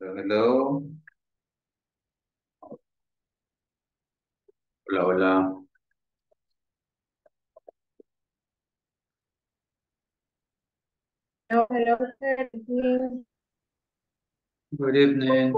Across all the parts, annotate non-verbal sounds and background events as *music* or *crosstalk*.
Hello. Hola, hola. Hello, hello, good evening. Good evening.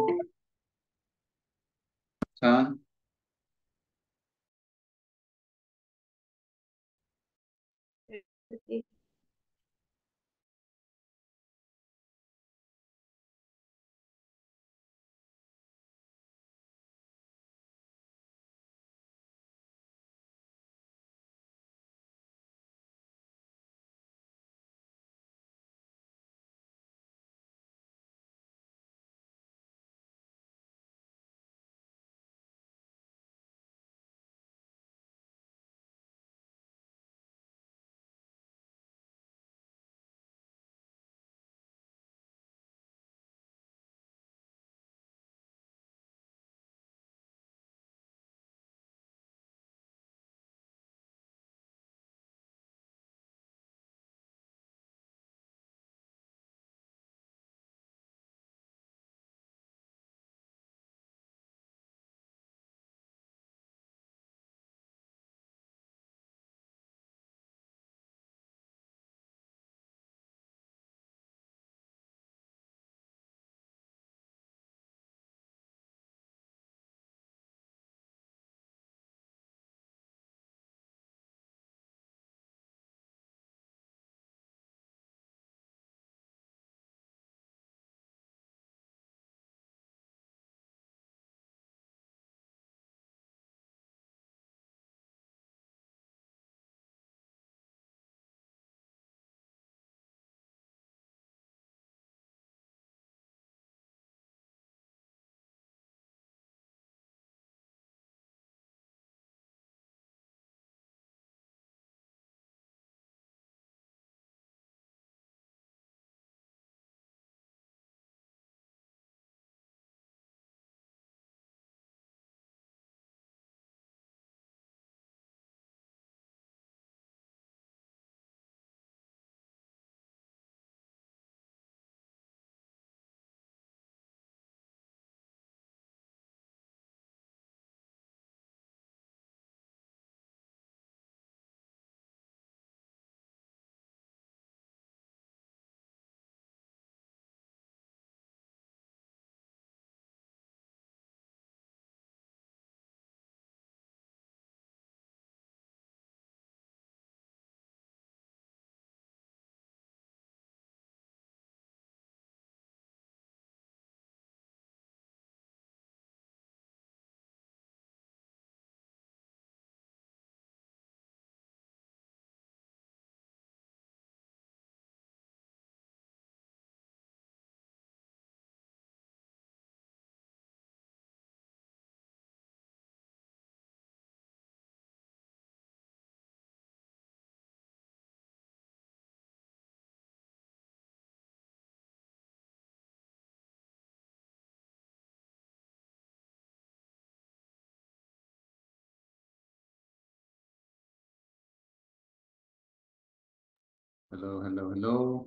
Hello, hello, hello.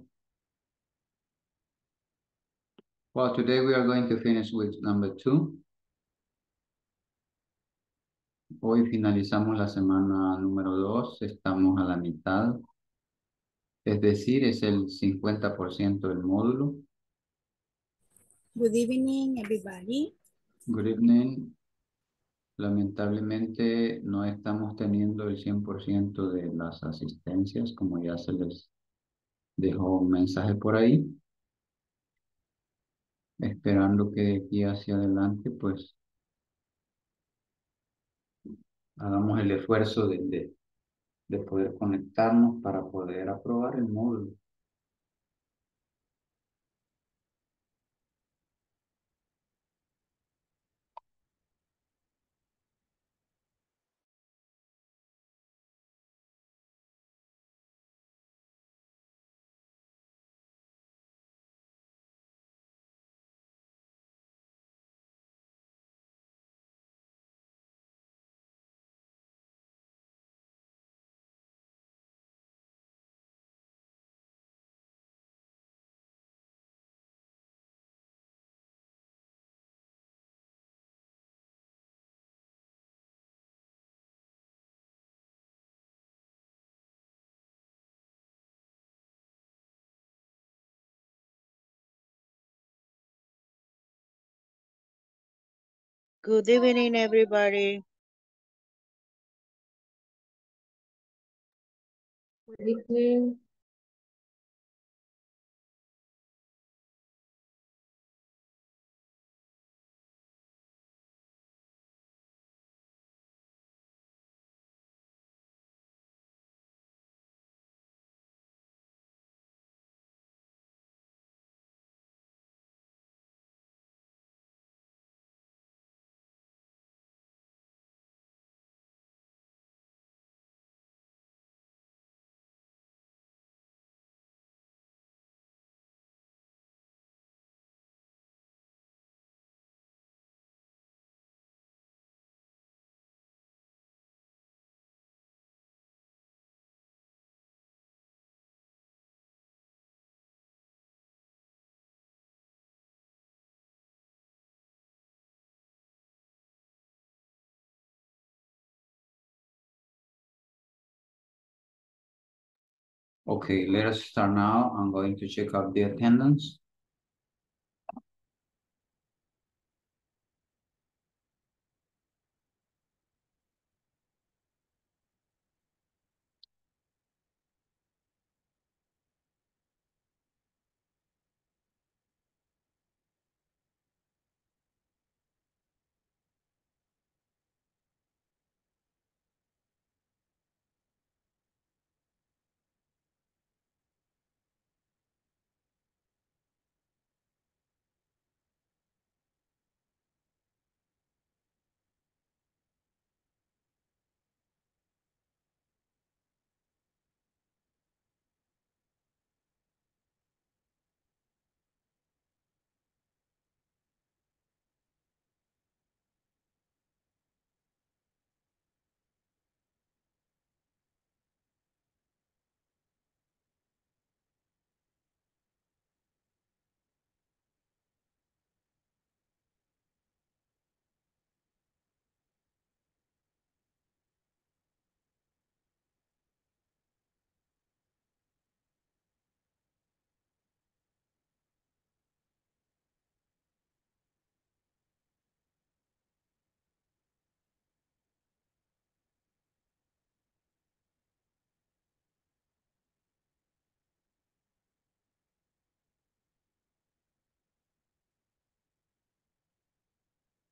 Well, today we are going to finish with number two. Hoy finalizamos la semana número dos, estamos a la mitad. Es decir, es el 50% del módulo. Good evening, everybody. Good evening. Lamentablemente no estamos teniendo el 100% de las asistencias, como ya se les dejó un mensaje por ahí. Esperando que de aquí hacia adelante, pues, hagamos el esfuerzo de, de poder conectarnos para poder aprobar el módulo. Good evening, everybody. Good evening. Okay, let us start now. I'm going to check out the attendance.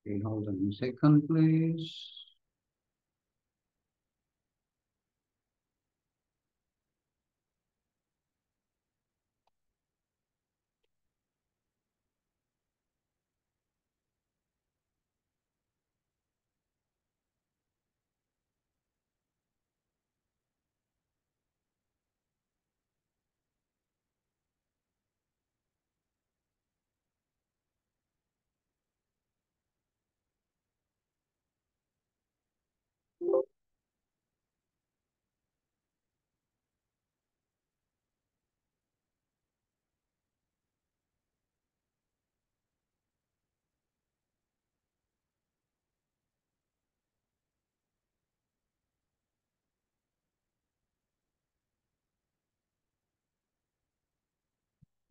Okay, hold on a second, please.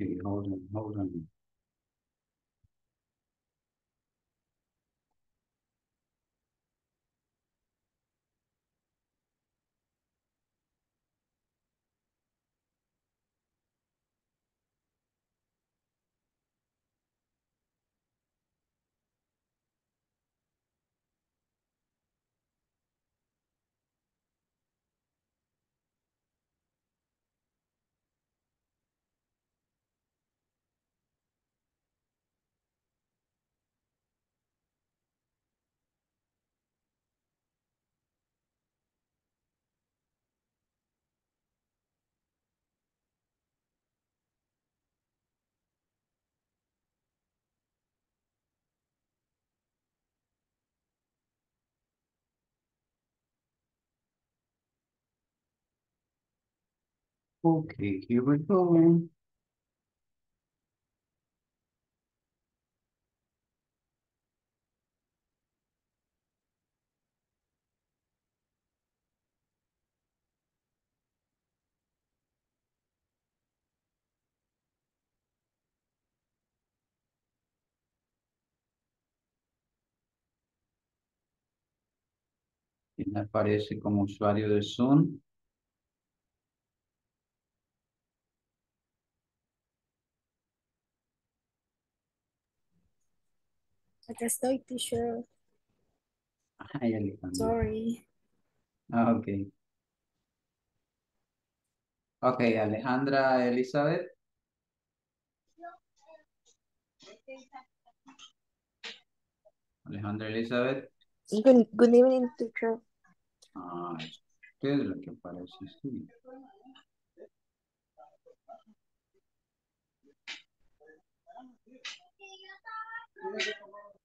Okay, hold on, hold on. Okay, here we go. aparece como usuario de Zoom. Acá estoy, teacher. Ay, Alejandra. Sorry. Ah, ok. Ok, Alejandra Elizabeth. Alejandra Elizabeth. Good, good evening, teacher. Ah, es usted la que aparece, sí.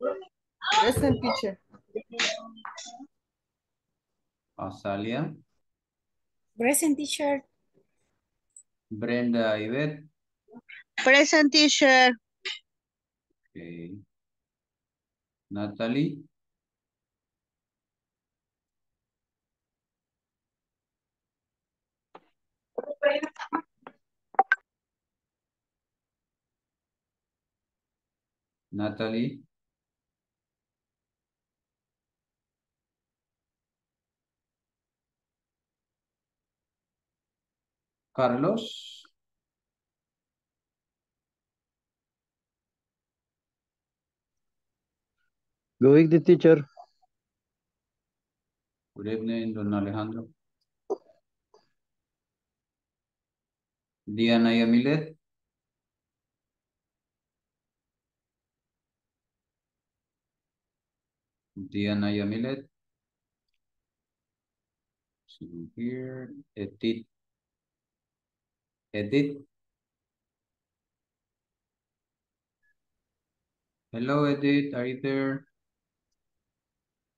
Present teacher. Azalia. Present, teacher. Brenda Ivette. Present teacher. Ok. Natalie. Natalie. Carlos. Good evening, teacher. Good evening, don Alejandro. Diana Yamilet. Diana Yamilet. See here, Edith. Edith. Hello, Edith, are you there?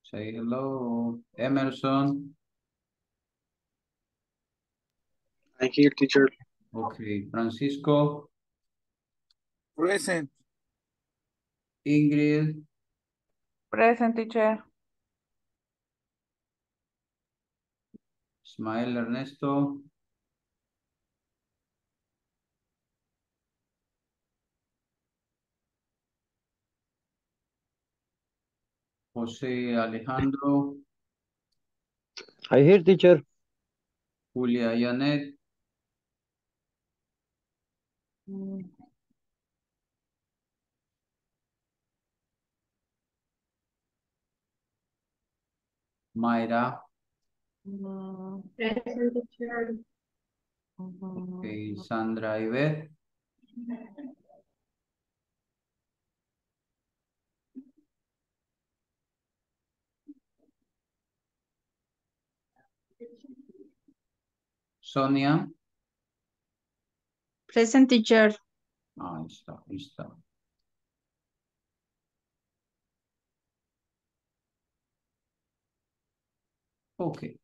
Say hello, Emerson. I'm here, teacher. Okay, Francisco, Present. Ingrid, Present teacher. Ismael Ernesto, José Alejandro, I'm here, teacher. Julia Janet, Mayra, Present, teacher. okay, Sandra Ivette, Sonia, Present, teacher. ah, está, está. Okay,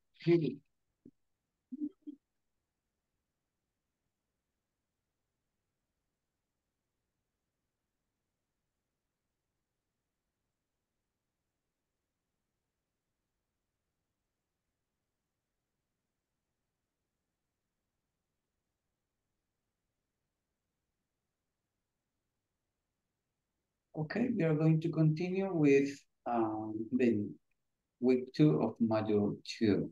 Okay, we are going to continue with um, the week two of module two.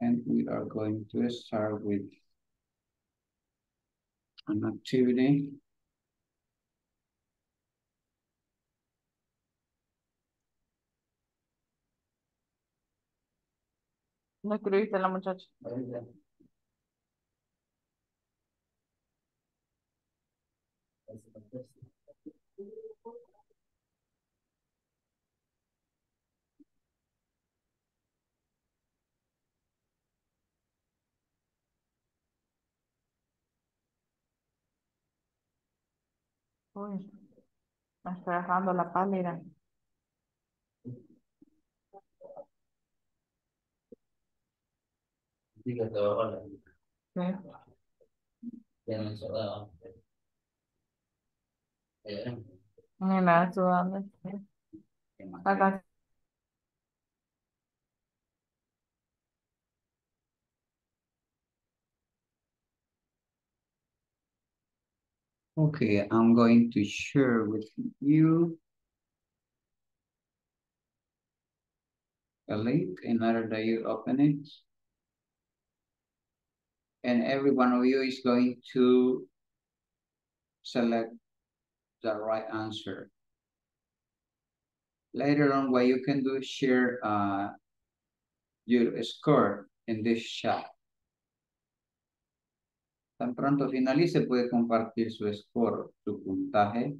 And we are going to start with an activity. No escribiste la muchacha. Uy, me está dejando la pálida. Okay, I'm going to share with you a link in order that you open it. And every one of you is going to select the right answer. Later on, what you can do is share uh, your score in this chat. Tan pronto finalice, puede compartir su score, su puntaje.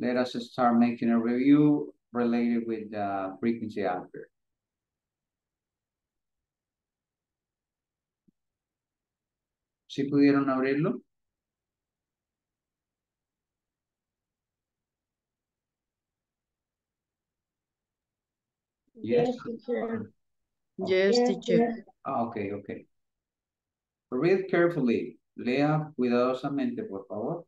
Let us start making a review related with the frequency after. ¿Sí pudieron abrirlo? Yes. teacher. Yes, teacher. Ah, ok, ok. Read carefully. Lea cuidadosamente, por favor.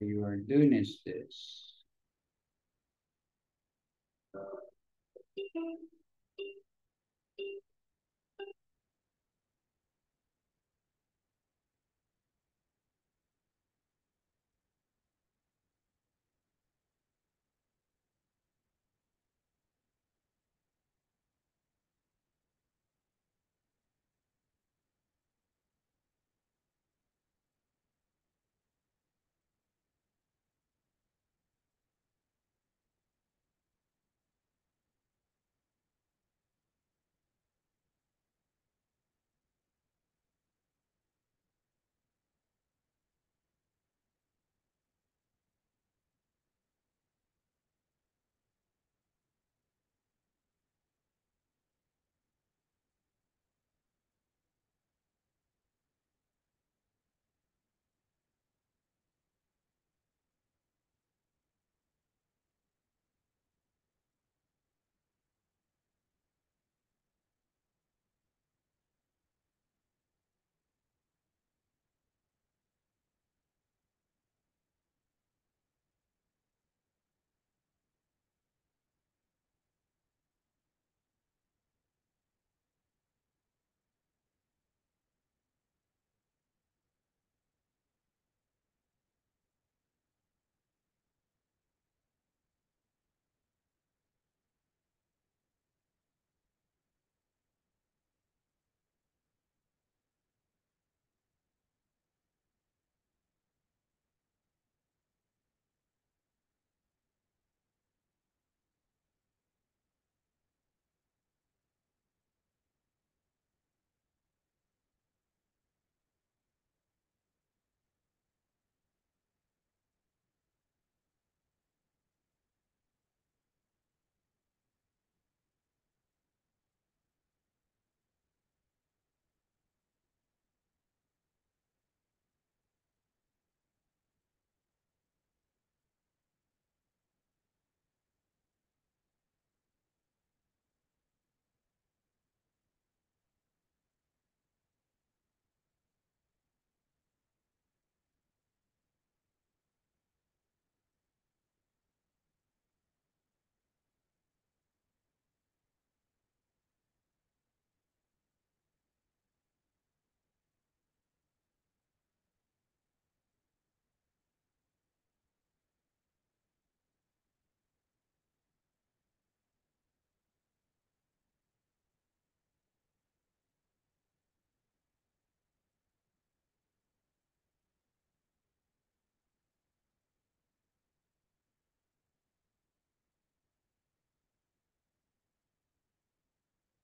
You are doing is this.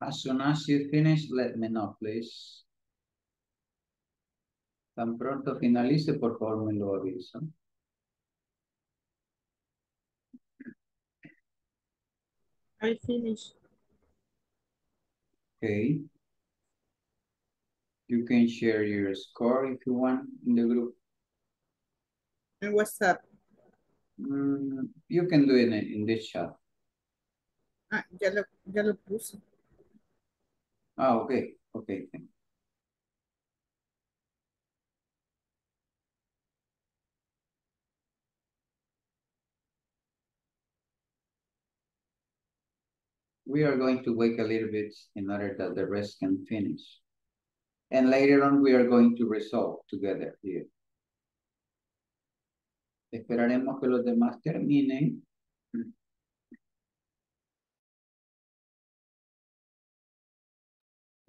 As soon as you finish, let me know, please. Tan pronto finalice, por favor, me lo avisa. I finished. Okay. You can share your score if you want in the group. And what's up? Mm, you can do it in, in this chat. Ah, ya lo, ya lo puse. Ah, okay, okay. We are going to wait a little bit in order that the rest can finish. And later on, we are going to resolve together here. Esperaremos que los demás terminen.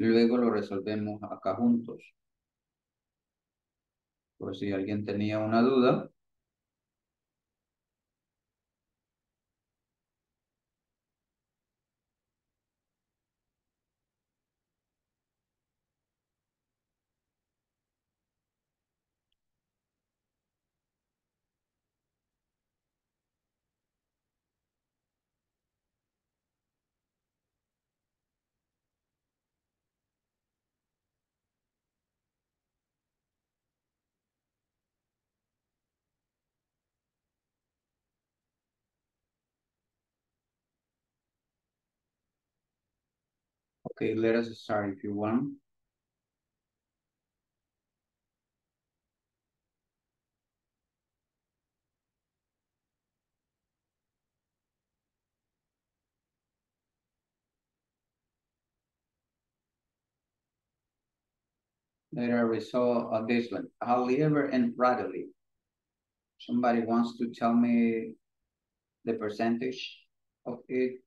Luego lo resolvemos acá juntos. Por si alguien tenía una duda. Okay, let us start if you want. Let us resolve uh, this one. However and readily. Somebody wants to tell me the percentage of it?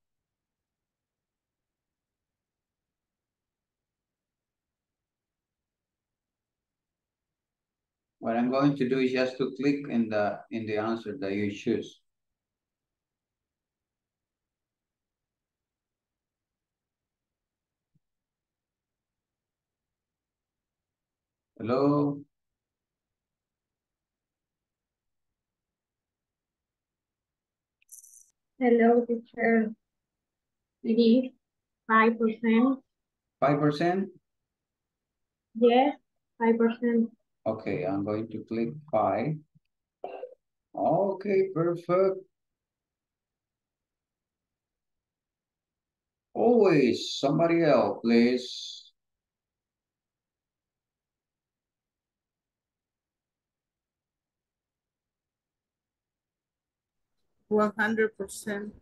What I'm going to do is just to click in the in the answer that you choose. Hello? Hello, teacher. It is five percent. Five percent? Yes, five percent. Okay, I'm going to click five. Okay, perfect. Always somebody else, please. One hundred percent.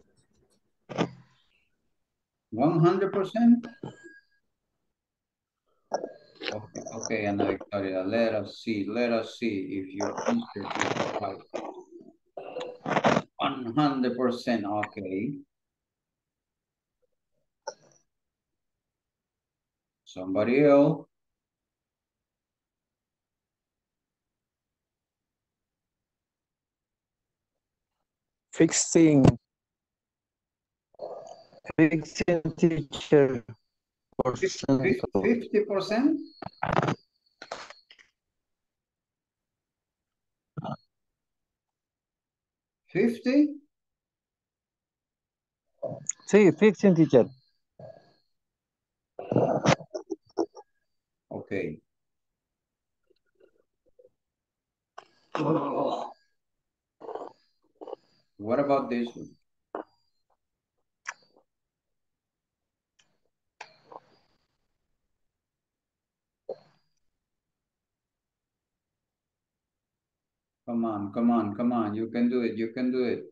One hundred percent? Okay, okay, Ana Victoria, let us see, let us see if your answer is right. One hundred percent, okay. Somebody else? Fixing. Fixing teacher. Percent. Fifty percent? Fifty? Sí, fixing teacher. Okay. What about this one? Come on, come on, come on. You can do it. You can do it.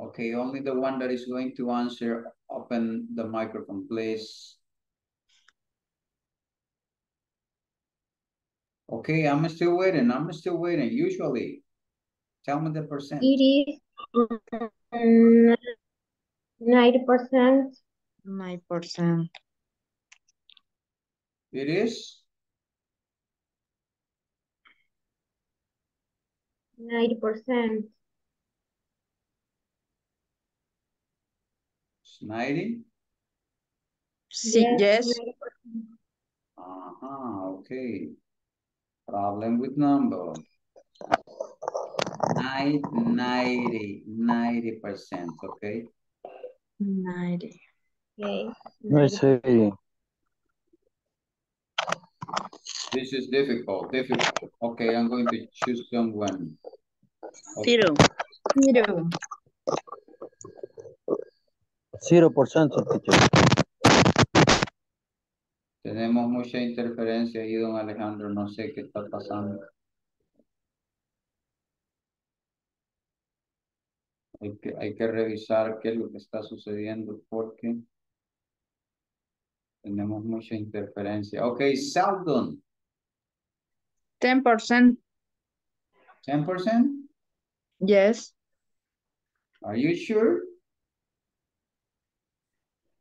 Okay, only the one that is going to answer, open the microphone, please. Okay, I'm still waiting. I'm still waiting. Usually, Tell me the percent. It is ninety percent, Nine percent. It is ninety percent, it's 90. Sí, yes. 90%. Uh-huh, okay. Problem with number. Nine, 90, 90%, okay? Ninety. Okay. I say This is difficult, difficult. Okay, I'm going to choose someone. Okay. Zero. Zero. zero percent, teacher. Tenemos mucha interferencia ahí, don Alejandro, no sé qué está pasando. Hay que, hay que revisar qué es lo que está sucediendo porque tenemos mucha interferencia. Ok, Seldon, Ten percent. 10%? Yes. Are you sure?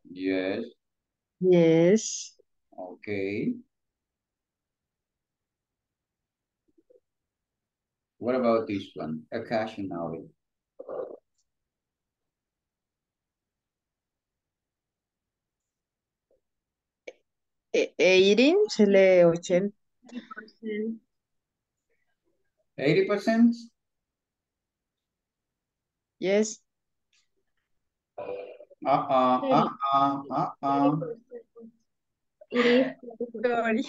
Yes, Yes. Okay. What about this one? Occasionally. E- Eighty. Se lee ochenta. 90%. 80%? Yes. Uh-uh, uh-uh, uh-uh. It is 30%. Sorry.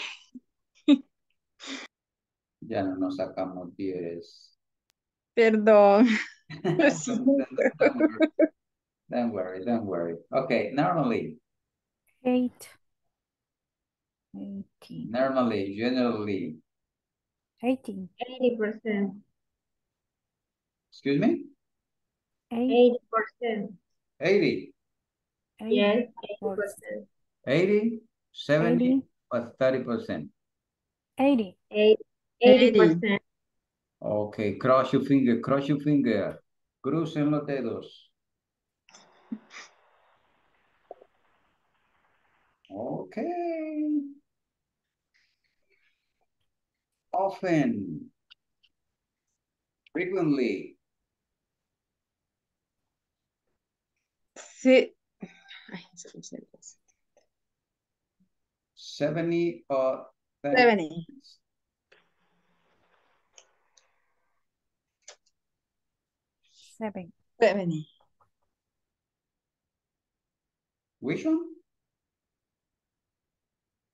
Ya no nos sacamos 10. Perdón. *laughs* don't, don't worry. Don't worry, don't worry. Okay, normally, Eight. Eighteen. normally, generally, Eighteen. Eighty percent, excuse me, Eight. eighty percent, 80, yes, eighty percent. percent, 80, 70, or 30%. Eighty. eighty, Eighty. eighty percent, Okay, cross your finger, cross your finger. Crucen los dedos. Okay. Often. Frequently. Sí. Ay, se me salió. 70 uh, or 30. Seventy. Seven. Seventy. Which one?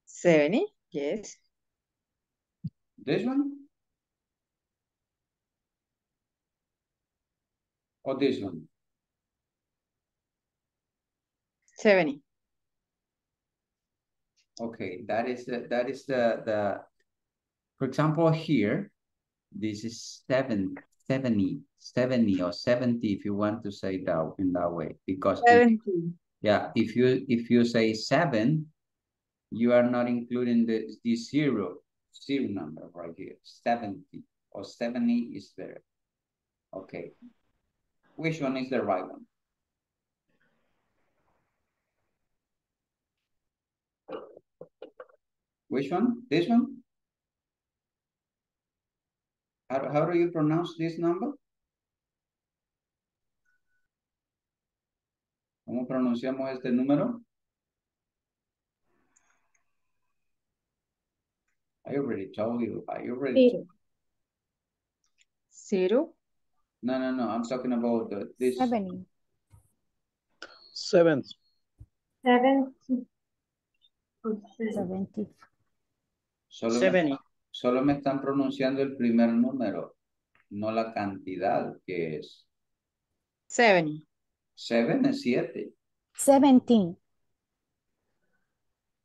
Seventy. Yes. This one? Or this one? Seventy. Okay, that is the, that is the, the, for example, here, this is seven, 70, 70 or 70 if you want to say that in that way, because if- Seventy. yeah, if you, if you say seven, you are not including the, the zero, zero number right here, 70 or 70 is there. Okay. Which one is the right one? Which one? This one? How, how do you pronounce this number? ¿Cómo pronunciamos este número? I already told you. I already. Zero. Zero. No, no, no. I'm talking about the, this. Seventy. Seven. seventy percent, Seventy. Solo me, Seventy. solo me están pronunciando el primer número, no la cantidad que es. Seventy. Seven es siete. Seventeen.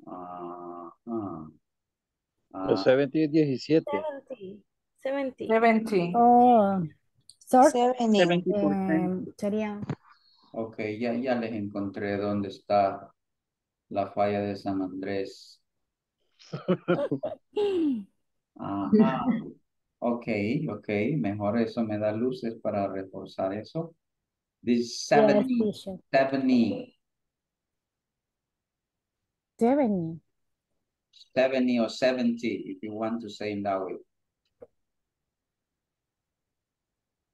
Ah, ah. Los Ah, 70 es 17. seventy, seventy, Seventy. Oh. Sort. Seventy percent. em, sería. ok, ya, ya les encontré dónde está la falla de San Andrés. *laughs* Ajá. Ok, ok, mejor eso me da luces para reforzar eso. This Yes, 70, teacher. 70, Seventy. 70 or 70, if you want to say in that way.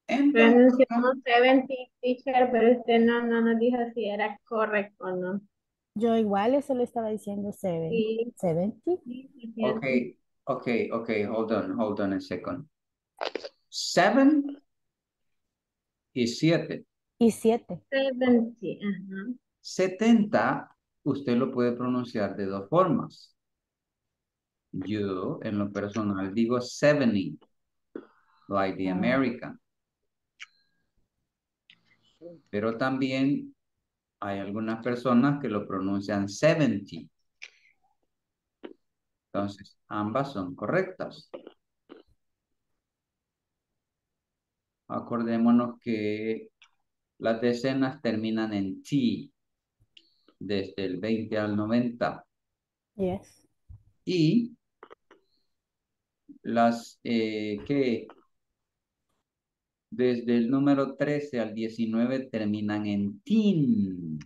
And Pronunciamos 70, teacher, pero usted no, no nos dijo si era correcto o no. Yo igual eso le estaba diciendo seven. Sí, Seventy. sí, sí, cierto. Okay, okay, okay, hold on, hold on a second. Seven y siete. Y siete. 70, ajá. 70, usted lo puede pronunciar de dos formas. Yo, en lo personal, digo 70, like the Ah. American. Pero también hay algunas personas que lo pronuncian 70. Entonces, ambas son correctas. Acordémonos que las decenas terminan en T, desde el 20 al 90. Yes. Y las eh, que desde el número 13 al 19 terminan en tin.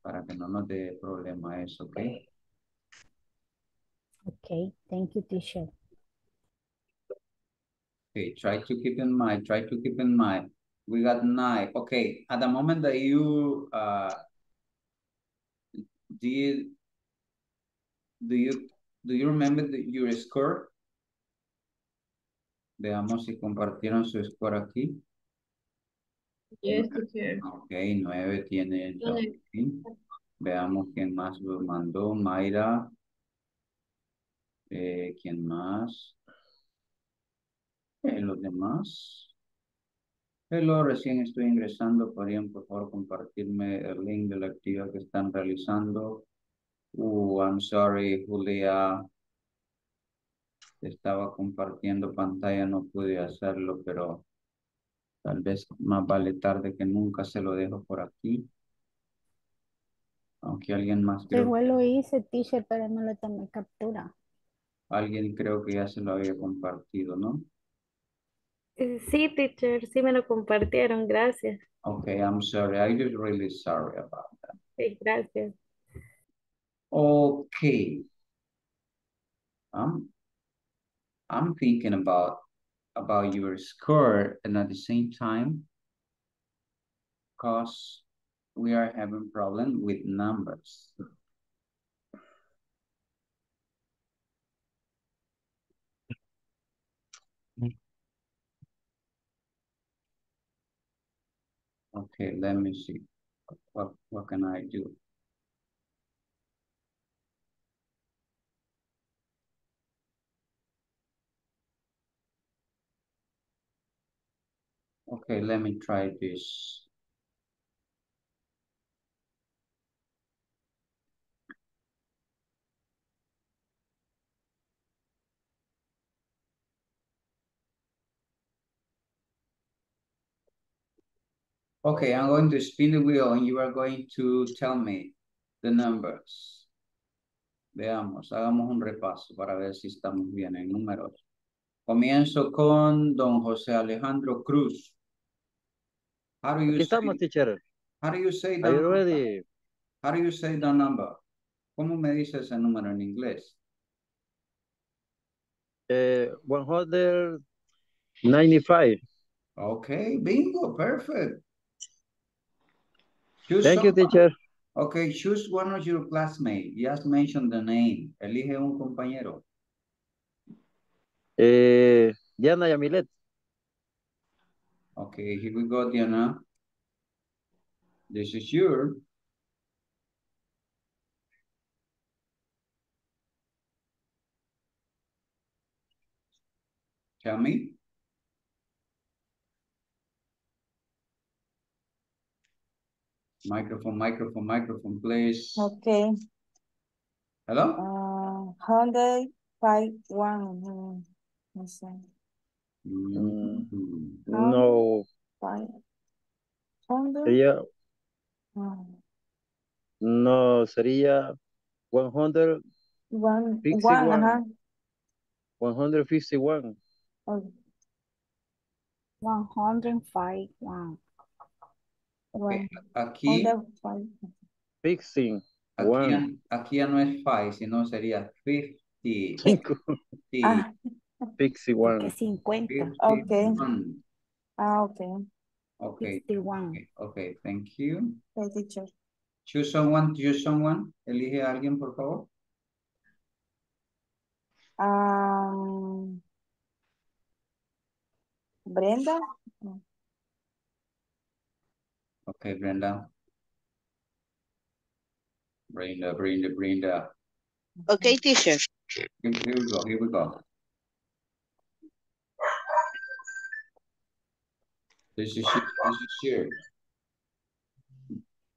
Para que no nos dé problema eso, ¿ok? Okay. Thank you, teacher. Okay, try to keep in mind, try to keep in mind. We got nine. Okay, at the moment that you uh did do you do you remember the, your score? Veamos si compartieron su score aquí. Yes. Ok, nueve tiene. Joaquín. Veamos quién más lo mandó. Mayra. Eh, ¿Quién más? Eh, los demás. Hello, recién estoy ingresando. ¿Podrían por favor compartirme el link de la actividad que están realizando? Uh, I'm sorry, Julia. Estaba compartiendo pantalla, no pude hacerlo, pero tal vez más vale tarde que nunca se lo dejo por aquí. Aunque alguien más Yo creo, igual lo hice, teacher, pero no le tomé captura. alguien creo que ya se lo había compartido, ¿no? Eh, Sí, teacher, sí me lo compartieron, gracias. Okay, I'm sorry. I'm just really sorry about that. Sí, gracias. Okay. I'm I'm thinking about about your score and at the same time because we are having problem with numbers. Okay, let me see. What what can I do? Okay, let me try this. Okay, I'm going to spin the wheel and you are going to tell me the numbers. Veamos, hagamos un repaso para ver si estamos bien en números. Comienzo con don José Alejandro Cruz. How do you Aquí say, estamos, teacher. how do you say the Are you number? ready? How do you say the number? ¿Cómo me dice ese número en inglés? Eh, 195. Okay, bingo, perfect. Choose Thank you, teacher. Okay, choose one of your classmates. Just mention the name. Elige un compañero. Eh, Diana Yamilet. Okay, here we go, Diana. This is your. Tell me. Microphone, microphone, microphone, please. Okay. Hello? Uh, Hyundai five one. Mm, no sé. Mhm. No, sería, ah, no, sería 100. One, Fixie one, one. ajá. 151. Oh, 105. Wow. Ok, on Aquí, the five. Fixing. aquí, One. ya- aquí ya no es 5, sino sería 50. Cinco. 50, Ah, Fixing Porque one. 50. Okay. 51. ah, okay. Okay, 61. okay, okay, thank you. Okay, teacher. Choose someone, choose someone. Elige a alguien, por favor. Um, Brenda? Okay, Brenda. Brenda, Brenda, Brenda. Okay, teacher. Here, here we go, here we go. This is, this is here.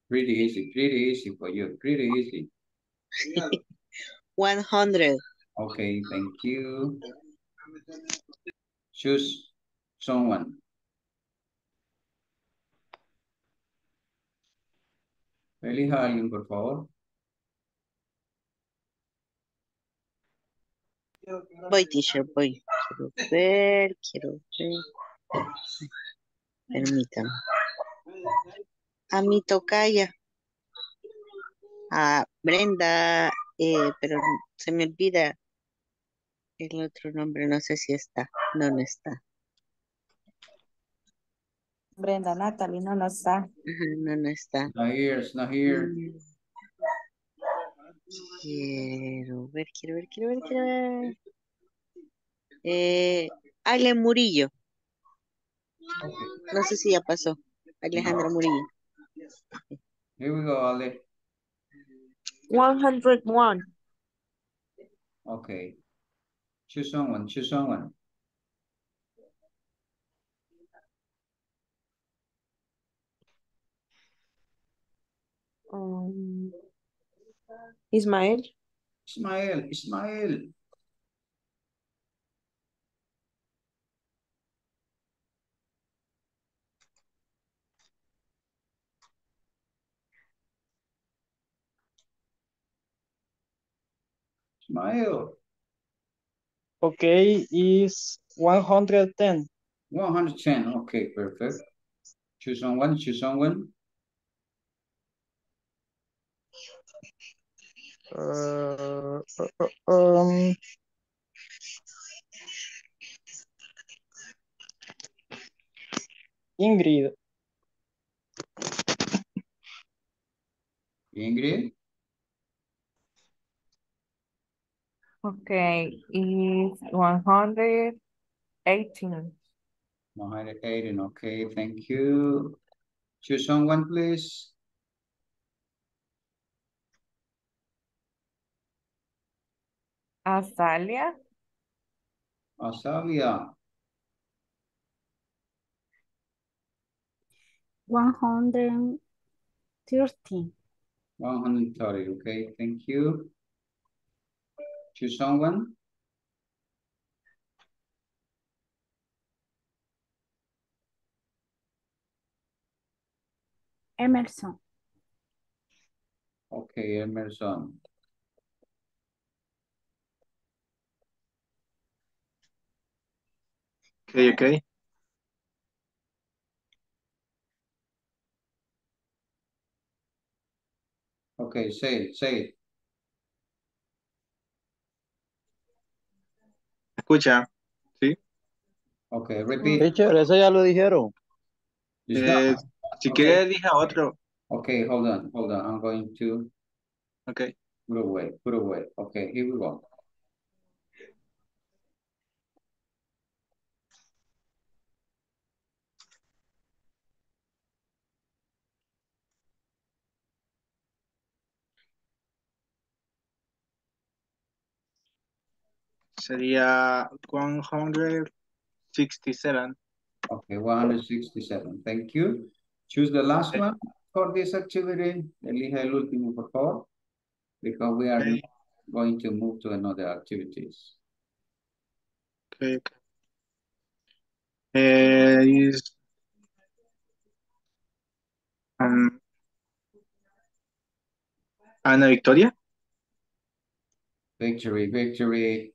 Pretty easy, pretty easy for you, pretty easy. 100. Okay, thank you. Choose someone. Elija a alguien, por favor. Voy, teacher, voy. Quiero ver, quiero ver. Permítame. A mi tocaya. A Brenda, eh, pero se me olvida el otro nombre, no sé si está. No, no está. Brenda Natalie, no, no está. Ajá, no, no está. Not here, it's not here. Mm. Quiero ver, quiero ver, quiero ver, quiero ver. Eh, Ale Murillo. No sé si ya pasó. Alejandra Murillo. Here we go, Ale. 101. Okay. Choose someone, choose someone. Um, Ismael? Ismael, Ismael. Ismael, Okay, is 110. 110. Okay, perfect. Choose someone, choose someone. Uh, uh, uh, um, Ingrid. Ingrid, Okay, is one hundred eighteen. 118. Okay, thank you. Choose someone, please. Azalia, Asalia, 130. 130. Okay, thank you. Choose someone. Emerson. Okay, Emerson. Okay, okay. Okay, say it, say it. Escucha. Sí. Okay, repeat. Teacher, eso ya lo dijeron. Eh, si Okay. quiere, elija otro. Okay, hold on, hold on. I'm going to Okay. put away, put away. Okay, here we go. Sería 167. Okay, 167. Thank you. Choose the last Okay. one for this activity. Elija el último, por favor. Because we are Okay. going to move to another activities. Okay. Eh, is um, Ana Victoria. Victory, victory.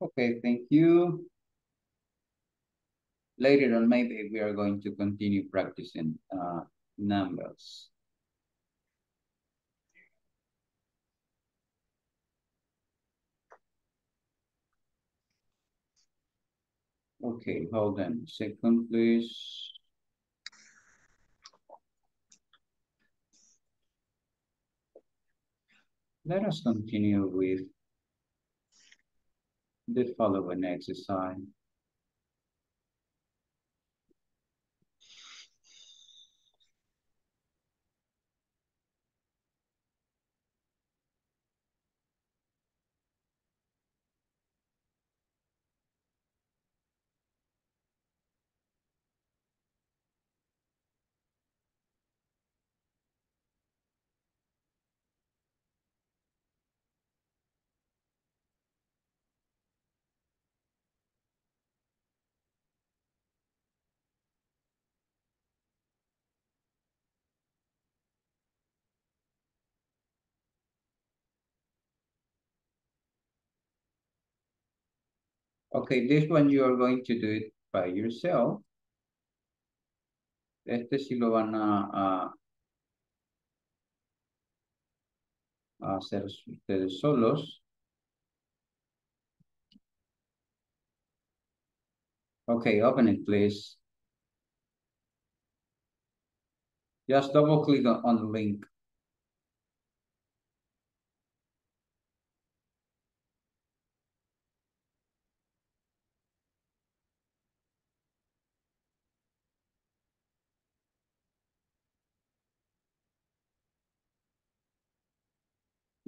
Okay, thank you. Later on, maybe we are going to continue practicing uh, numbers. Okay, hold on a second, please. Let us continue with the following exercise. Okay, this one you are going to do it by yourself. Este sí lo van a, a, hacer ustedes solos. Okay, open it, please. Just double click on the link.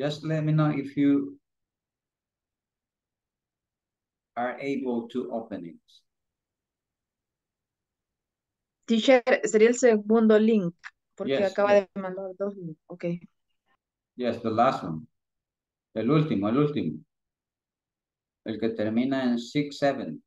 Just let me know if you are able to open it. Teacher, sería el segundo link, porque Yes, acaba yes. de mandar dos links. Ok. Yes, the last one. El último, el último. El que termina en six, seven.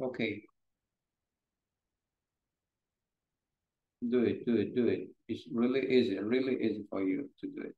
Okay. Do it, do it, do it. It's really easy, really easy for you to do it.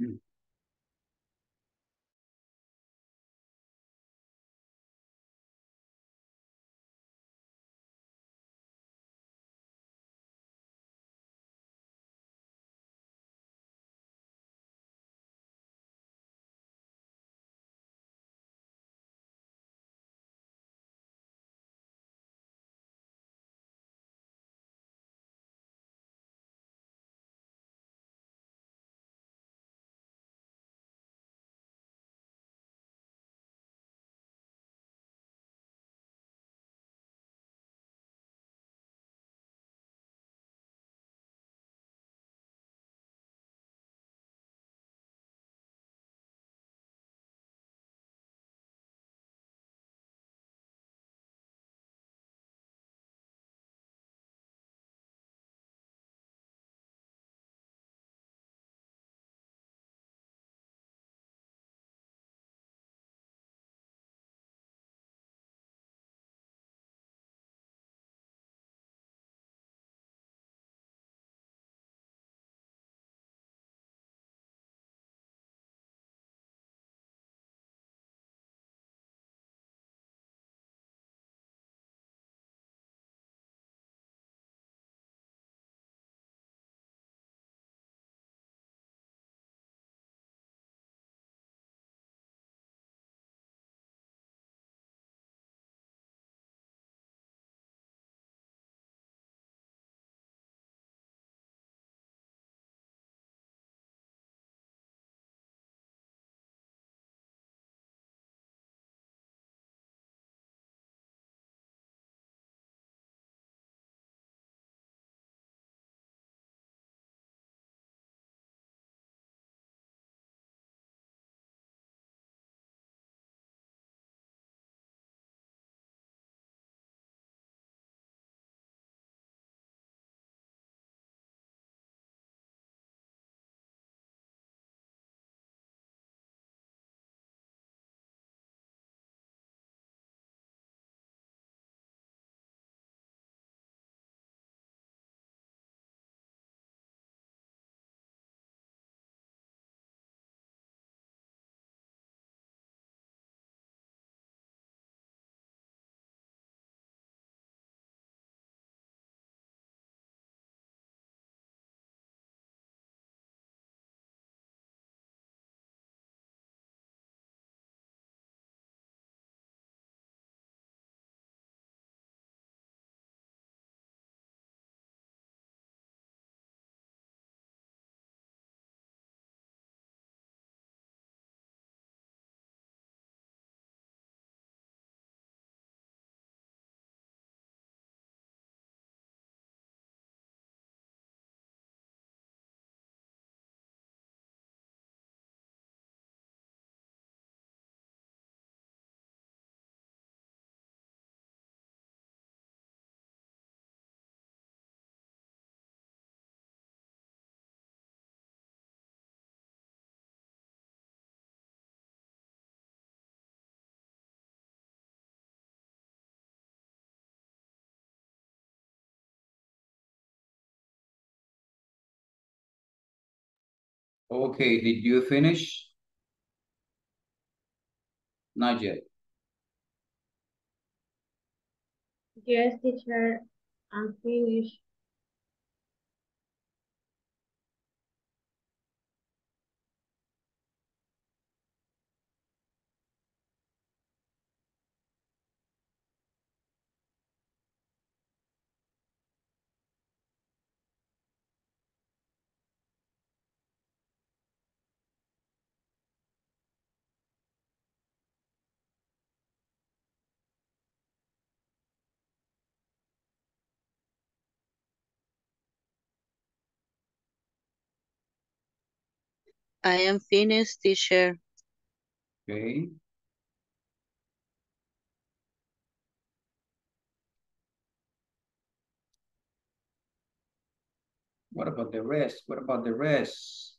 Mm. Okay, did you finish? Not yet. Yes, teacher, I'm finished. I am finished, teacher. Okay. What about the rest? What about the rest?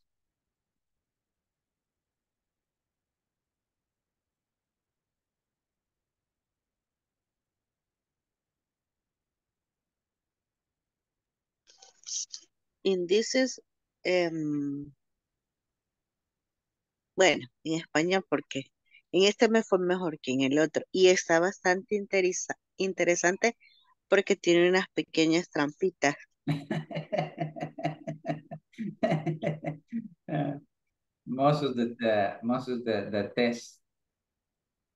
In this is, em, bueno, en español porque en este me fue mejor que en el otro y está bastante interesa- interesante porque tiene unas pequeñas trampitas. *laughs* Most of the, the most of the, the tests,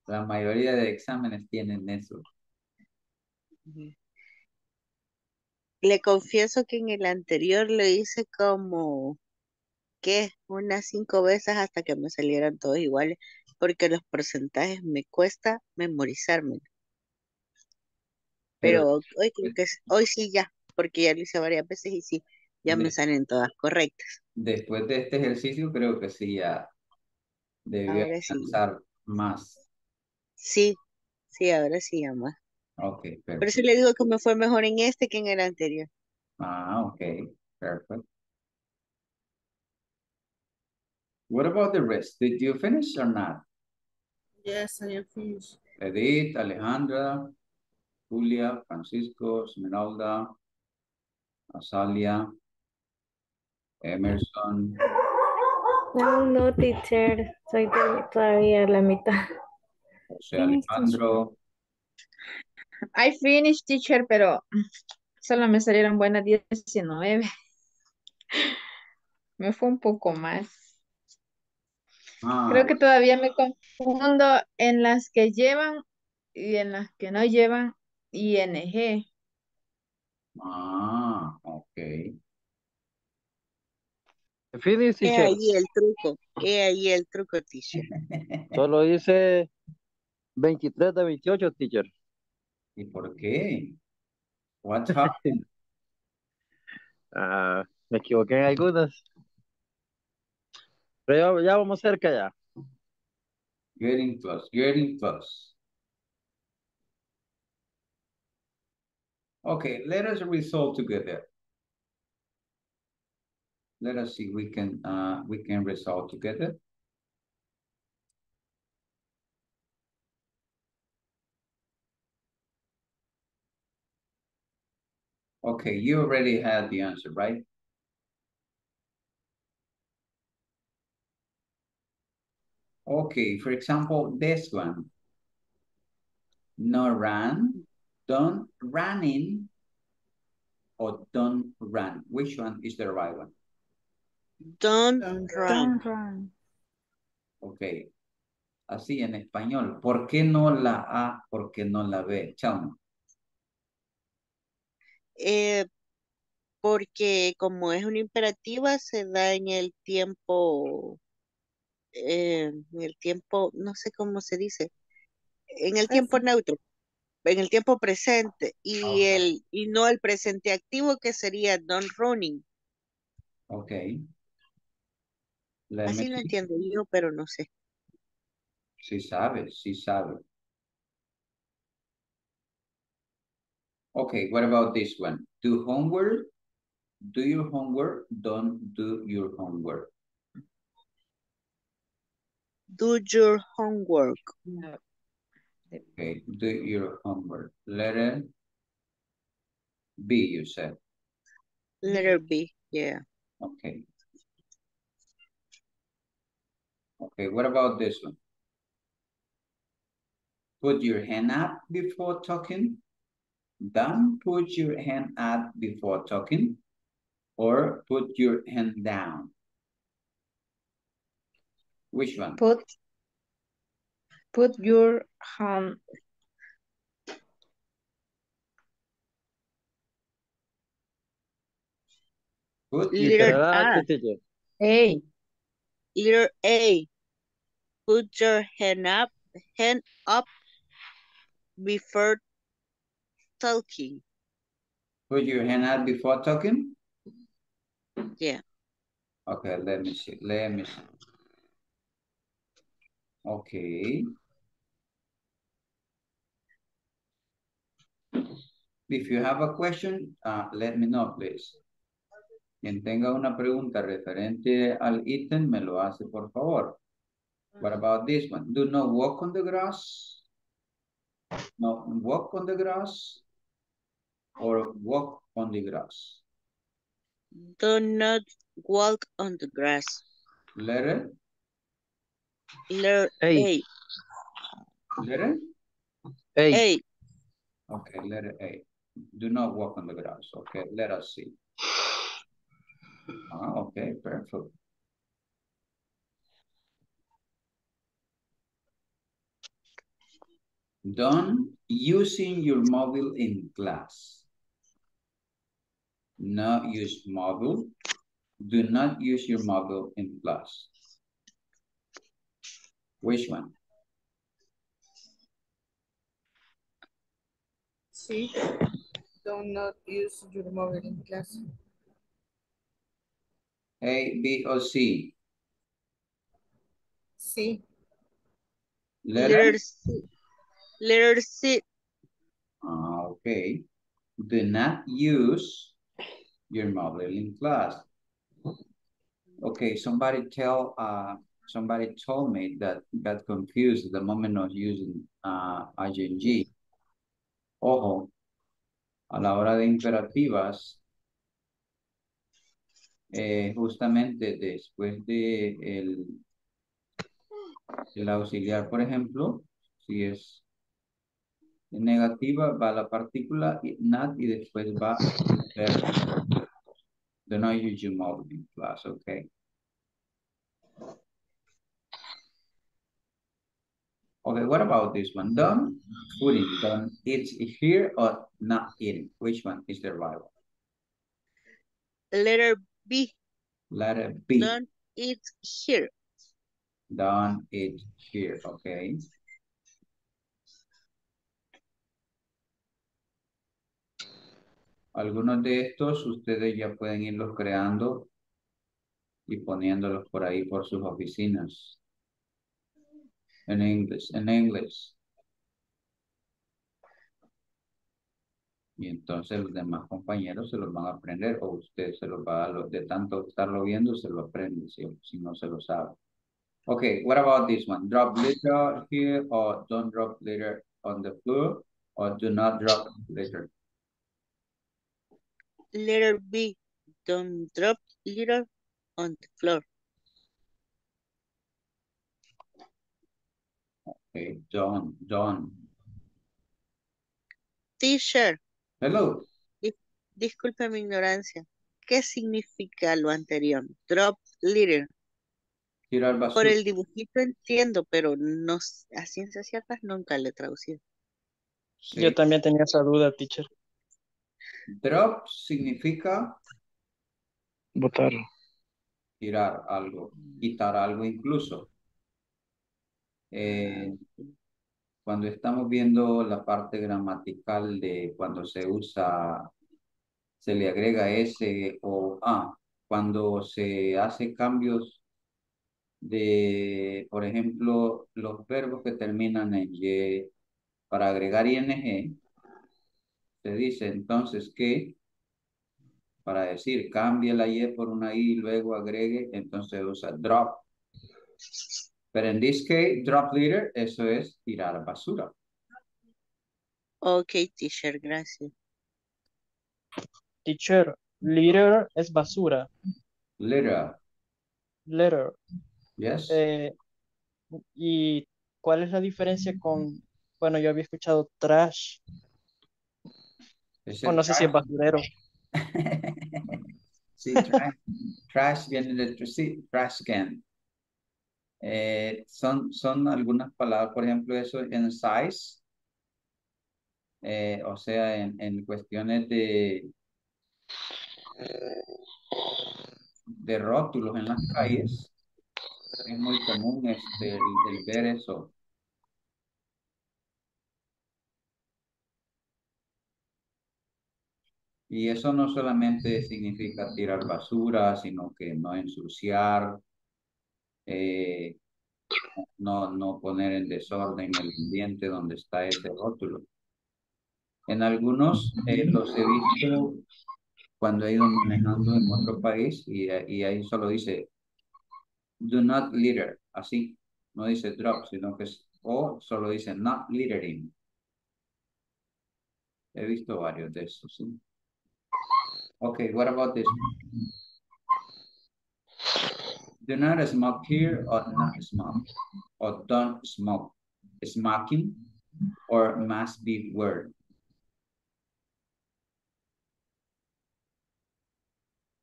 la mayoría de exámenes tienen eso. Le confieso que en el anterior lo hice como, ¿qué? Unas cinco veces hasta que me salieran todos iguales, porque los porcentajes me cuesta memorizarme. Pero hoy creo que es- hoy sí ya, porque ya lo hice varias veces y sí, ya me salen todas correctas. después de este ejercicio creo que sí ya sí, alcanzar más. sí, sí, ahora sí ya más. Ok, Por perfecto. eso le digo que me fue mejor en este que en el anterior. Ah, ok, perfect. What about the rest? Did you finish or not? Yes, I am finished. Edith, Alejandra, Julia, Francisco, Esmeralda, Azalia, Emerson, No, no, teacher, soy to- todavía la mitad. José. Alejandro, I finished, teacher, pero solo me salieron buenas 19. *laughs* Me fue un poco más. Ah, Creo que todavía me confundo en las que llevan y en las que no llevan ING. ah, ok. Finish, He ahí el truco, he ahí el truco, teacher. *laughs* Solo dice 23 de 28, teacher. ¿Y por qué? What happened? *laughs* Ah, me equivoqué en algunas. Pero ya, ya vamos cerca ya. Getting close, getting close. Okay, let us resolve together. Let us see, we can, uh, we can resolve together. Okay, you already had the answer, right? Okay, for example, this one. No run, don't running, or don't run. Which one is the right one? Don't Don't run. Don't run. Ok. Así en español. ¿Por qué no la A? ¿Por qué no la B? Chao. Eh, porque como es una imperativa, se da en el tiempo, eh, en el tiempo, no sé cómo se dice, en el tiempo neutro, en el tiempo presente, y Ok. el, y no el presente activo que sería don't running. Ok. Así lo entiendo yo, pero no sé. Sí sabe, sí sabe. Okay, what about this one? Do homework, do your homework, don't do your homework. Do your homework. No. Okay, do your homework. Letter B, you said. Letter B, yeah. Okay. Okay, what about this one? Put your hand up before talking. Don't put your hand up before talking. Or put your hand down. Which one? Put put your hand Put your Letter Adelante, A. A. Letter A. Put your hand up, hand up before talking. put your hand up before talking. Yeah. Okay, let me see. Let me see. Okay. If you have a question, uh, let me know, please. Quien tenga una pregunta referente al ítem, me lo hace, por favor. What about this one? Do not walk on the grass. No, walk on the grass. Or walk on the grass. Do not walk on the grass. Letter, Letter A. A. letter? A. A. Okay, letter A. Do not walk on the grass. Okay, let us see. Ah, okay, perfect. Don't using your mobile in class. Not use mobile. Do not use your mobile in class. Which one? Sí. Do not use your mobile in class. A, B, or C? C. Letter? Letter C. Letter C. Ah, okay. Do not use your mobile in class. Okay, somebody tell, uh, somebody told me that got confused at the moment of using uh, ing. Ojo, a la hora de imperativas, eh, justamente después de el, el auxiliar, por ejemplo, si es negativa, va la partícula not y después va el verbo. Not use your mobile in class, okay? Okay, what about this one? Don't fooding, don't eat here or not eating. Which one is the right one? Letter B. Letter B. Don't eat here. Don't eat here, okay? Algunos de estos ustedes ya pueden irlos creando y poniéndolos por ahí por sus oficinas. En inglés, en inglés. Y entonces los demás compañeros se los van a aprender o usted se los va a, de tanto estarlo viendo, se lo aprende si, si no se lo sabe. Okay, what about this one? Drop litter here or don't drop litter on the floor or do not drop litter. Letter B. Don't drop litter on the floor. Okay, don't, don't. Teacher, Hello, disculpe mi ignorancia. ¿Qué significa lo anterior? Drop litter. tirar Por basura. el dibujito entiendo, pero no a ciencias ciertas nunca le he traducido. Sí. Yo también tenía esa duda, teacher. Drop significa Botar. tirar algo, quitar algo incluso. Eh, cuando estamos viendo la parte gramatical de cuando se usa, se le agrega S o A, cuando se hace cambios de, por ejemplo, los verbos que terminan en Y, para agregar ING, se dice entonces que para decir cambie la Y por una I y luego agregue, entonces usa drop. Pero en this case, drop litter, eso es tirar basura. Ok, teacher, gracias. Teacher, litter es basura. Litter, Litter. yes. Eh, ¿Y cuál es la diferencia con, bueno, yo había escuchado trash, o no sé si es trash- basurero. *laughs* Sí, trash, trash viene de sí, trash can. Eh, son, son algunas palabras, por ejemplo, eso en size, eh, o sea, en, en cuestiones de, de rótulos en las calles, es muy común este, el, el ver eso. Y eso no solamente significa tirar basura, sino que no ensuciar, eh, no, no poner en desorden el ambiente donde está ese rótulo. En algunos eh, los he visto cuando he ido manejando en otro país y, y ahí solo dice do not litter, así, no dice drop, sino que es, o solo dice not littering. He visto varios de esos, sí. Okay, what about this? Do not smoke here or not smoke, or don't smoke. Smoking or must be word.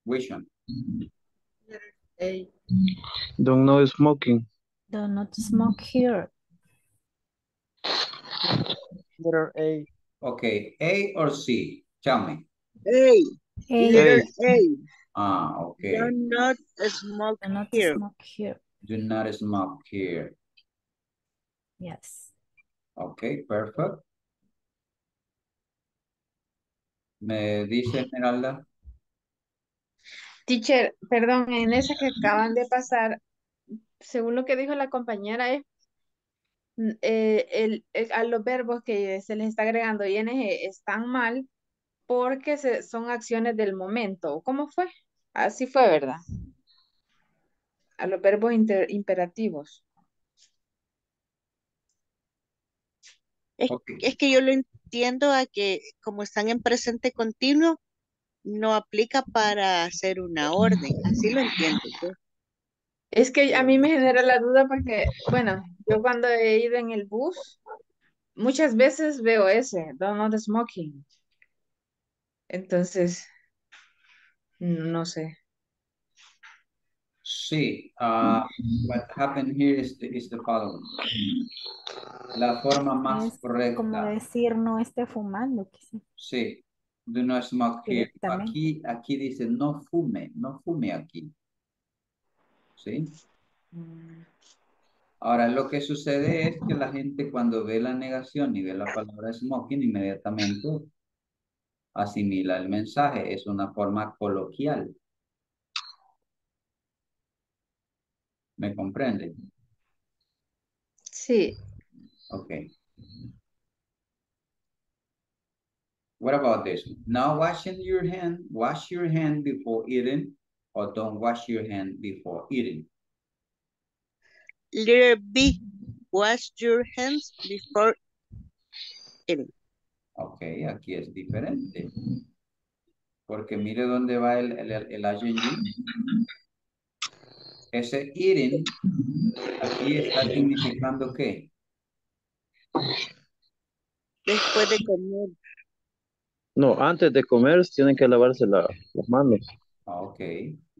Which one? A. Don't know smoking. Do not smoke here. Letter A. Okay, A or C? Tell me. A, A. letter A. Ah, okay. Do not smoke Do not here. smoke here. Do not smoke here. Yes. Okay, perfect. Me dice Esmeralda. Teacher, perdón, en esa que acaban de pasar, según lo que dijo la compañera, es mm, eh, el, el- a los verbos que se les está agregando ing están mal porque se- son acciones del momento. ¿Cómo fue? Así fue, ¿verdad? A los verbos inter- imperativos. Es, que yo lo entiendo a que como están en presente continuo, no aplica para hacer una orden. Así lo entiendo yo. Es que a mí me genera la duda porque, bueno, yo cuando he ido en el bus, muchas veces veo ese, do not smoking. Entonces, no sé. Sí, ah, what happened here is the, is the following. La forma más Es como correcta. decir no esté fumando, quizá. Sí, do not smoke here. Aquí, aquí dice no fume, no fume aquí. ¿Sí? Ahora, lo que sucede es que la gente cuando ve la negación y ve la palabra smoking, inmediatamente asimila el mensaje. Es una forma coloquial. ¿Me comprende? Sí, Okay. What about this? Now washing your hand, wash your hand before eating, or don't wash your hand before eating. Letter B, wash your hands before eating. Ok, aquí es diferente. Porque mire dónde va el, el, el ing. Ese eating, aquí está significando qué? Después de comer. No, antes de comer tienen que lavarse la- las manos. Ah, Ok,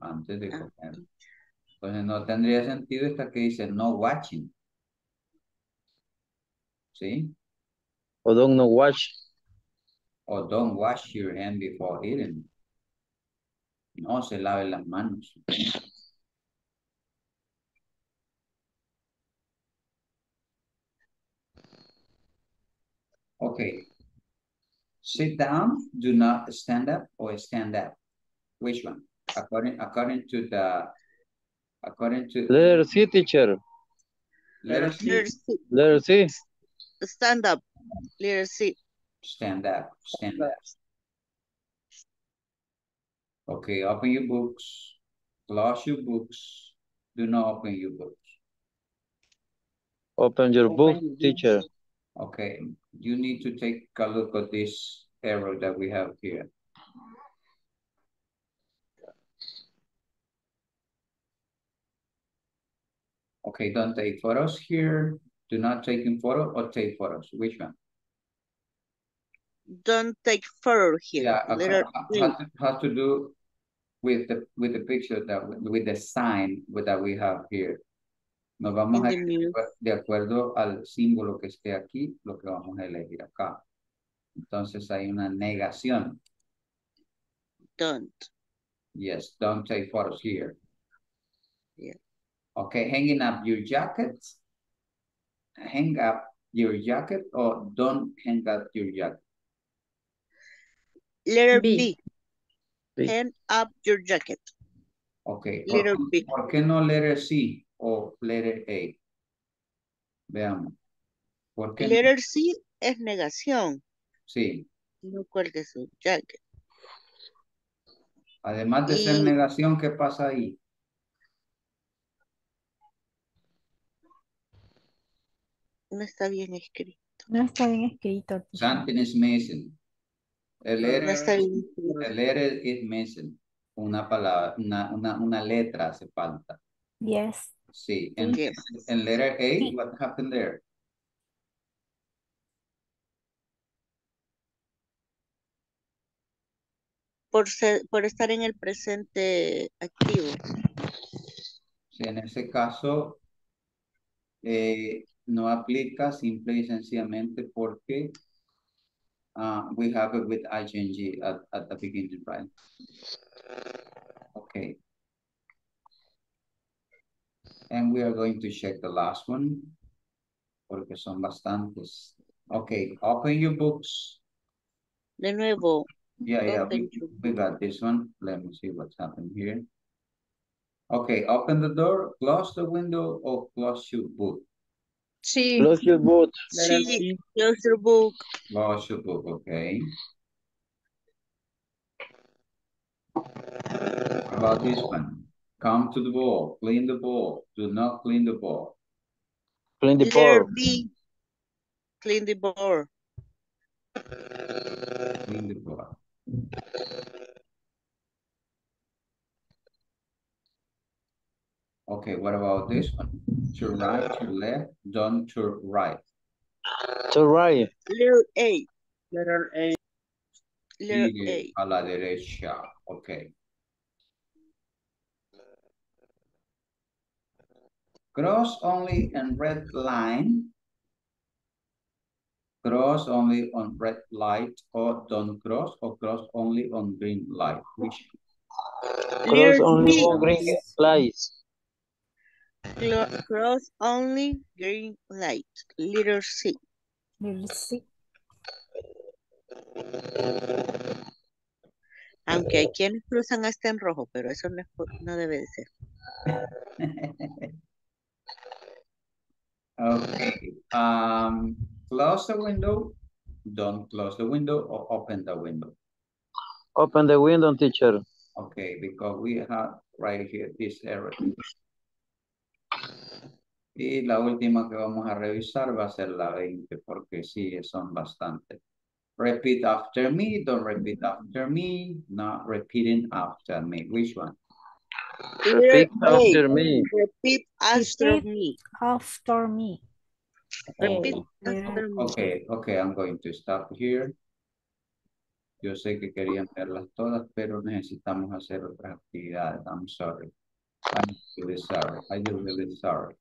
antes de comer. Entonces no tendría sentido esta que dice no watching. ¿Sí? O don't know wash. O don't wash your hand before eating. No se lave las manos. Okay. Sit down, do not stand up or stand up. Which one? According according to the according to Letter C, teacher. letter C, Letter C, Letter C. stand up. Letter C. stand up, stand up. Okay, open your books, close your books, do not open your books. Open your book, teacher. Okay, you need to take a look at this error that we have here. Okay, don't take photos here. Do not take in photo or take photos. Which one? Don't take photo here. Yeah, okay. Has, to- has to do with the with the picture that we- with the sign that we have here. Nos vamos a de acuerdo al símbolo que esté aquí, lo que vamos a elegir acá. Entonces hay una negación. Don't. Yes, don't take photos here. Yeah. Okay, hanging up your jacket. Hang up your jacket or don't hang up your jacket. Letter B. B. Hand up your jacket. Okay. ¿por Letter qué- B. ¿Por qué no letter C o letter A? Veamos. ¿Por qué? no? Letter C es negación. Sí. No cuelgue su jacket. Además de ser Y- negación, ¿qué pasa ahí? No está bien escrito. No está bien escrito. Something is missing. El escrito. el letter is missing. Una palabra, una, una, una letra hace falta. Yes. Sí. En, Yes. en letter A, Sí. what happened there? Por, ser, por estar en el presente activo. Sí, en ese caso, eh, no aplica simple y sencillamente porque uh, we have it with ing at, at the beginning, right? Okay. And we are going to check the last one porque son bastantes. Okay, open your books. De nuevo, Yeah, yeah, we, we got this one. Let me see what's happened here. Okay, open the door, close the window, or close your book. Sí. Close your boot. Letter Sí. C. close your book. Close your book, okay. About this one? Come to the ball, clean the ball, do not clean the ball. Clean the Letter board. B. Clean the board. Clean the ball. Okay, what about this one? To right, to left, don't to right. To right. Letter A. Letter A. Letter A. a la derecha, okay. Cross only in red line. Cross only on red light or don't cross or cross only on green light. Which Cross only on green lights. Clo- Cross only green light. Letter C. Little C. Aunque hay quienes cruzan hasta en rojo, pero eso no, es po- no debe de ser. *laughs* Okay, um, close the window, don't close the window or open the window. Open the window, teacher. Okay, because we have right here this error. Y la última que vamos a revisar va a ser la 20, porque sí, son bastantes. Repeat after me, don't repeat after me, not repeating after me. Which one? Repeat after me. Repeat after me. After me. Repeat Oh, after me. okay, okay, I'm going to stop here. Yo sé que querían verlas todas, pero necesitamos hacer otras actividades. I'm sorry. I'm really sorry. I'm really sorry.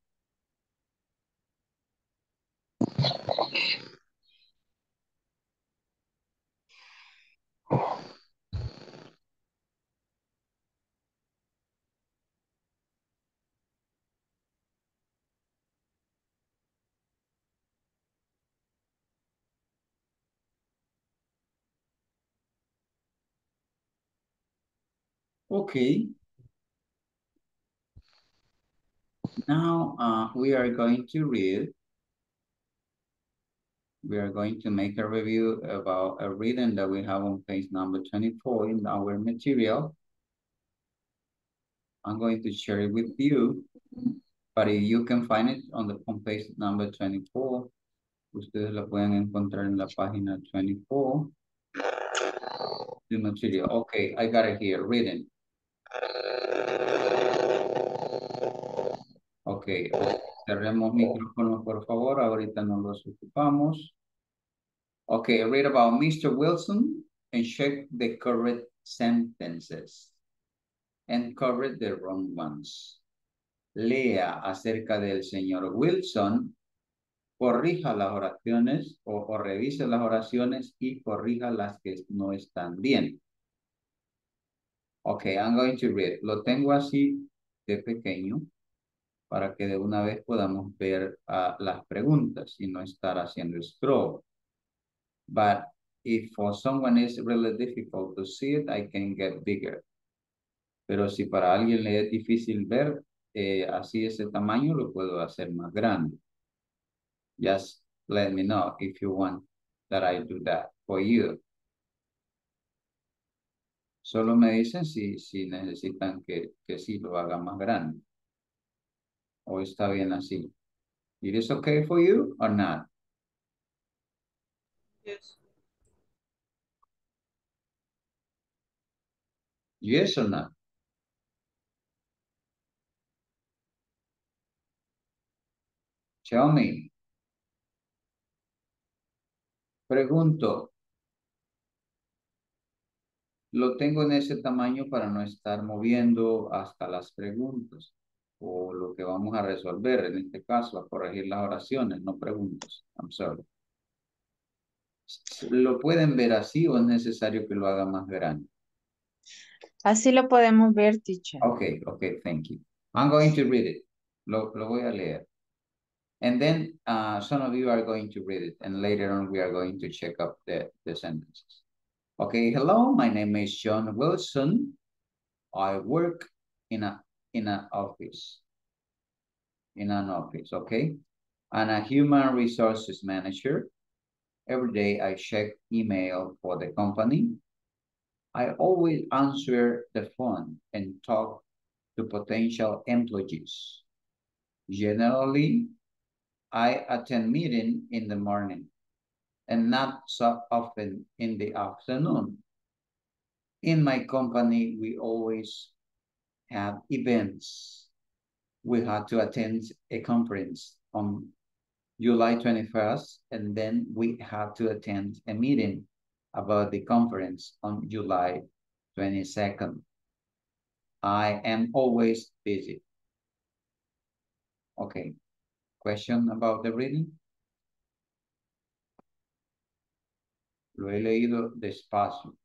Okay. Now, uh, we are going to read. We are going to make a review about a reading that we have on page number twenty-four in our material. I'm going to share it with you, but you can find it on the on page number twenty-four. Ustedes la pueden encontrar en la página twenty-four. The material. Okay, I got it here, reading. Ok, Ok, cerremos micrófonos por favor, ahorita no los ocupamos. Okay, read about Mr. Wilson and check the correct sentences and correct the wrong ones. Lea acerca del señor Wilson, corrija las oraciones o, revise las oraciones y corrija las que no están bien. Okay, I'm going to read. Lo tengo así de pequeño para que de una vez podamos ver uh, las preguntas y no estar haciendo scroll. But if for someone is really difficult to see it, I can get bigger. Pero si para alguien le es difícil ver eh, así ese tamaño, lo puedo hacer más grande. Just let me know if you want that I do that for you. Solo me dicen si, si necesitan que, que sí lo haga más grande. O está bien así. It is okay for you or not? Yes. Yes or not? Tell me. Pregunto. Lo tengo en ese tamaño para no estar moviendo hasta las preguntas o lo que vamos a resolver, en este caso, a corregir las oraciones, no preguntas. I'm sorry. ¿Lo pueden ver así o es necesario que lo haga más grande? Así lo podemos ver, teacher. Okay, okay, thank you. I'm going to read it. Lo, lo voy a leer. And then uh, some of you are going to read it, and later on we are going to check up the, the sentences. Okay, hello, my name is John Wilson. I work in a in an office. In an office, okay? I'm a human resources manager. Every day I check email for the company. I always answer the phone and talk to potential employees. Generally, I attend meeting in the morning and not so often in the afternoon. In my company, we always have events. We had to attend a conference on July 21st, and then we had to attend a meeting about the conference on July 22nd. I am always busy. Okay, question about the reading? Lo he leído despacio.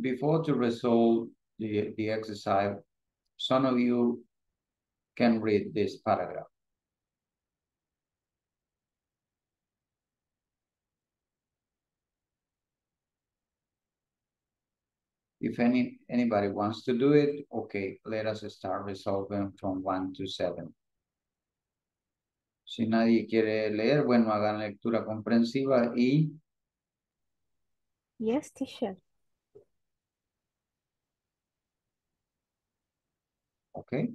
Before to resolve the, the exercise, some of you can read this paragraph. If any anybody wants to do it, okay, let us start resolving from one to seven. Si nadie quiere leer, bueno, hagan lectura comprensiva y Yes, teacher. okay.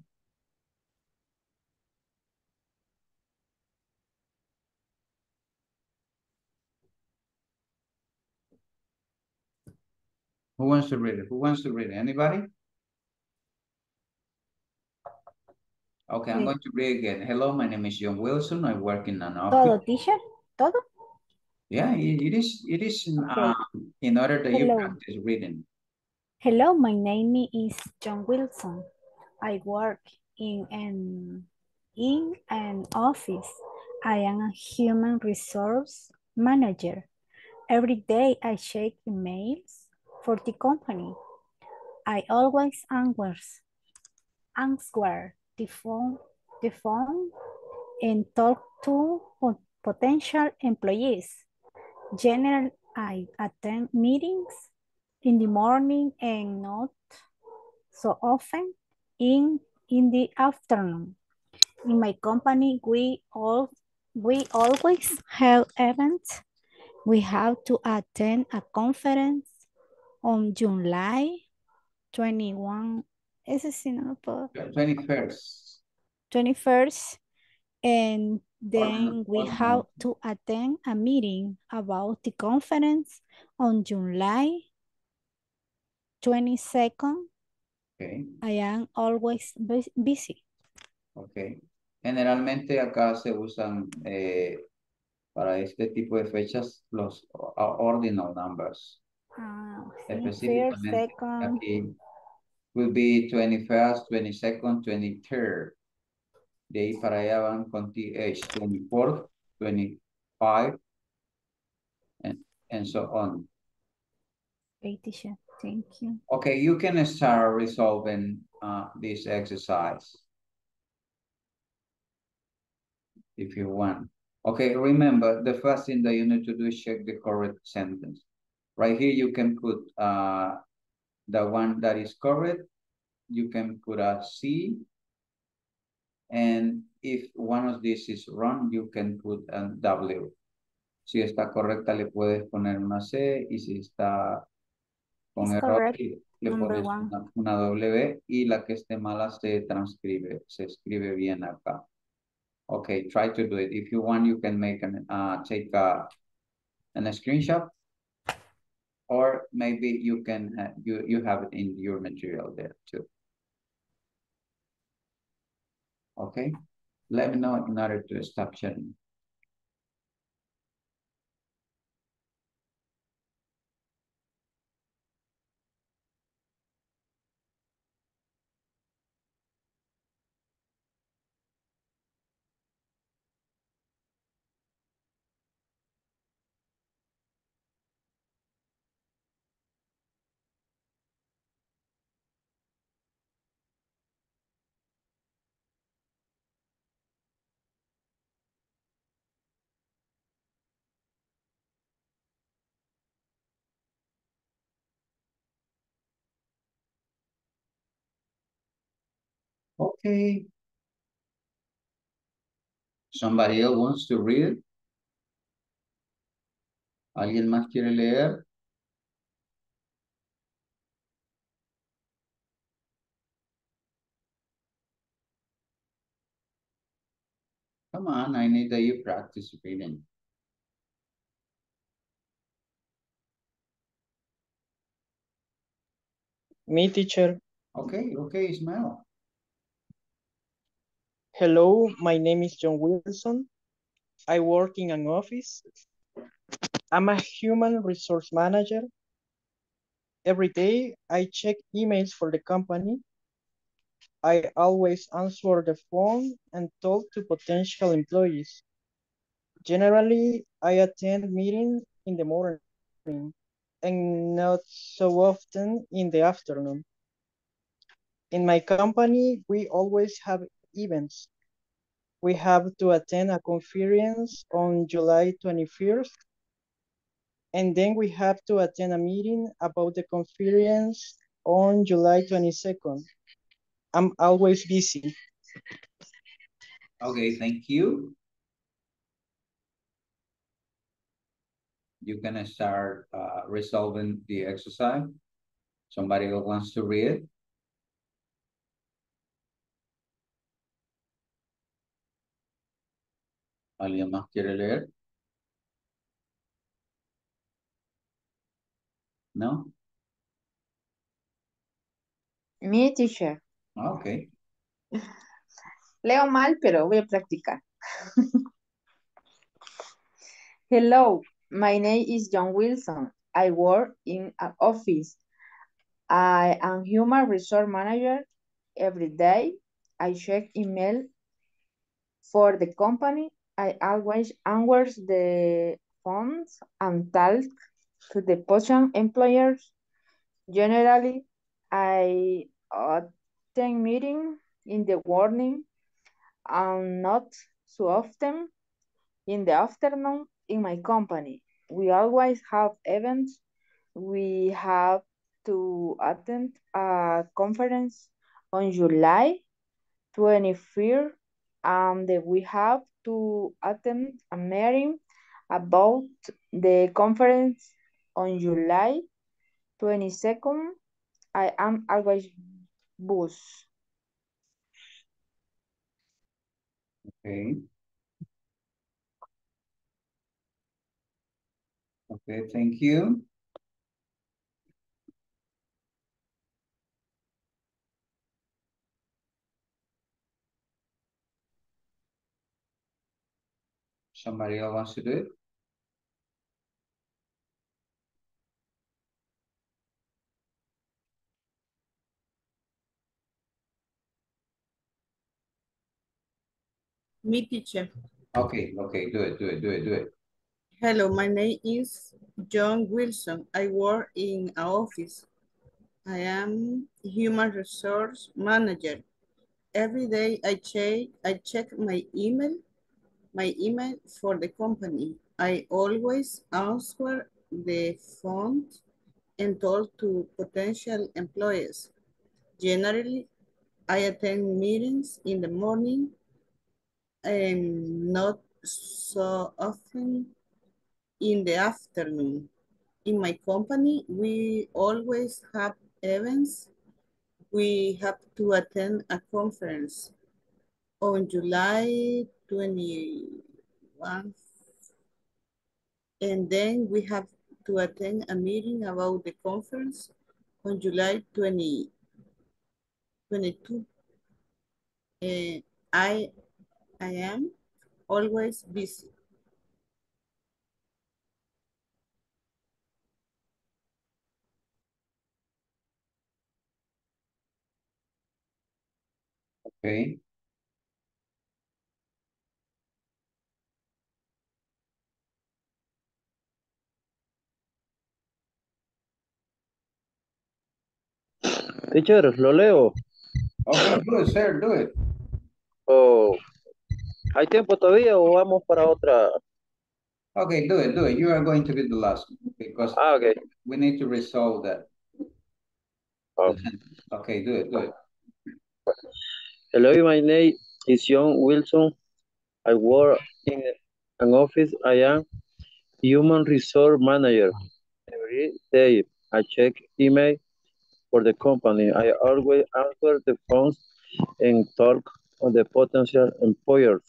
Who wants to read it? Who wants to read it? Anybody? Okay, I'm going to read again. Hello, my name is John Wilson. I work in an office. Todo, teacher. Todo. Yeah, it, it is. It is in, Okay. uh, in order that you Hello. practice reading. Hello, my name is John Wilson. I work in an in an office. I am a human resource manager. Every day I check emails for the company. I always answer answer the phone the phone and talk to potential employees. Generally, I attend meetings in the morning and not so often in in the afternoon. In my company, we all we always have events. We have to attend a conference on July 21. Ese sí no lo puedo. Twenty-first. 21st and then we have to attend a meeting about the conference on July 22nd Okay, I am always bus- busy. okay. Generalmente acá se usan eh, para este tipo de fechas los ordinal numbers. First, Específicamente will be 21st, 22nd, 23rd. De ahí para allá van con TH, 24th, 25, and, and so on. teacher. Thank you. Okay, you can start resolving uh, this exercise. If you want. Okay, remember, the first thing that you need to do is check the correct sentence. Right here, you can put uh, the one that is correct. You can put a C. And if one of these is wrong, you can put a W. Si está correcta, le puedes poner una C. Y si está con It's error, correct, le pones una, una W. Y la que esté mala se transcribe, se escribe bien acá. Okay, try to do it. If you want, you can make an, uh, take a, an screenshot. Or maybe you can, ha- you, you have it in your material there too. Okay, let me know in order to stop sharing. Okay. Somebody else wants to read? ¿Alguien más quiere leer? Come on, I need that you practice reading. Me, teacher. Okay, okay, Ismael. Hello, my name is John Wilson. I work in an office. I'm a human resource manager. Every day, I check emails for the company. I always answer the phone and talk to potential employees. Generally, I attend meetings in the morning and not so often in the afternoon. In my company, we always have events. We have to attend a conference on July 21st, and then we have to attend a meeting about the conference on July 22nd. I'm always busy. Okay, thank you. You can start uh, resolving the exercise. Somebody wants to read? ¿Alguien más quiere leer? No? Mi teacher. Ah, Okay. Leo mal, pero voy a practicar. Hello, my name is John Wilson. I work in an office. I am human resource manager. Every day, I check email for the company. I always answer the phones and talk to the potential employers. Generally, I attend meeting in the morning and not so often in the afternoon in my company. We always have events. We have to attend a conference on July 23rd and we have to attend a meeting about the conference on July 22nd. I am always bus. Okay. Okay, thank you. Somebody else wants to do it? Me teacher. Okay, okay, do it, do it, do it, do it. Hello, my name is John Wilson. I work in an office. I am human resource manager. Every day I check I check my email, my email for the company. I always answer the phone and talk to potential employees. Generally, I attend meetings in the morning and not so often in the afternoon. In my company, we always have events. We have to attend a conference on July 21. And then we have to attend a meeting about the conference on July 20, 22. Uh, I, I am always busy. Okay. Teacher, lo leo. Okay, do it, sir, do it. Oh, ¿Hay tiempo todavía o vamos para otra? Okay, do it, do it. You are going to be the last because Ah, okay. we need to resolve that. Oh. Okay, do it, do it. Hello, my name is John Wilson. I work in an office. I am human resource manager. Every day I check email for the company. I always answer the phones and talk on the potential employers.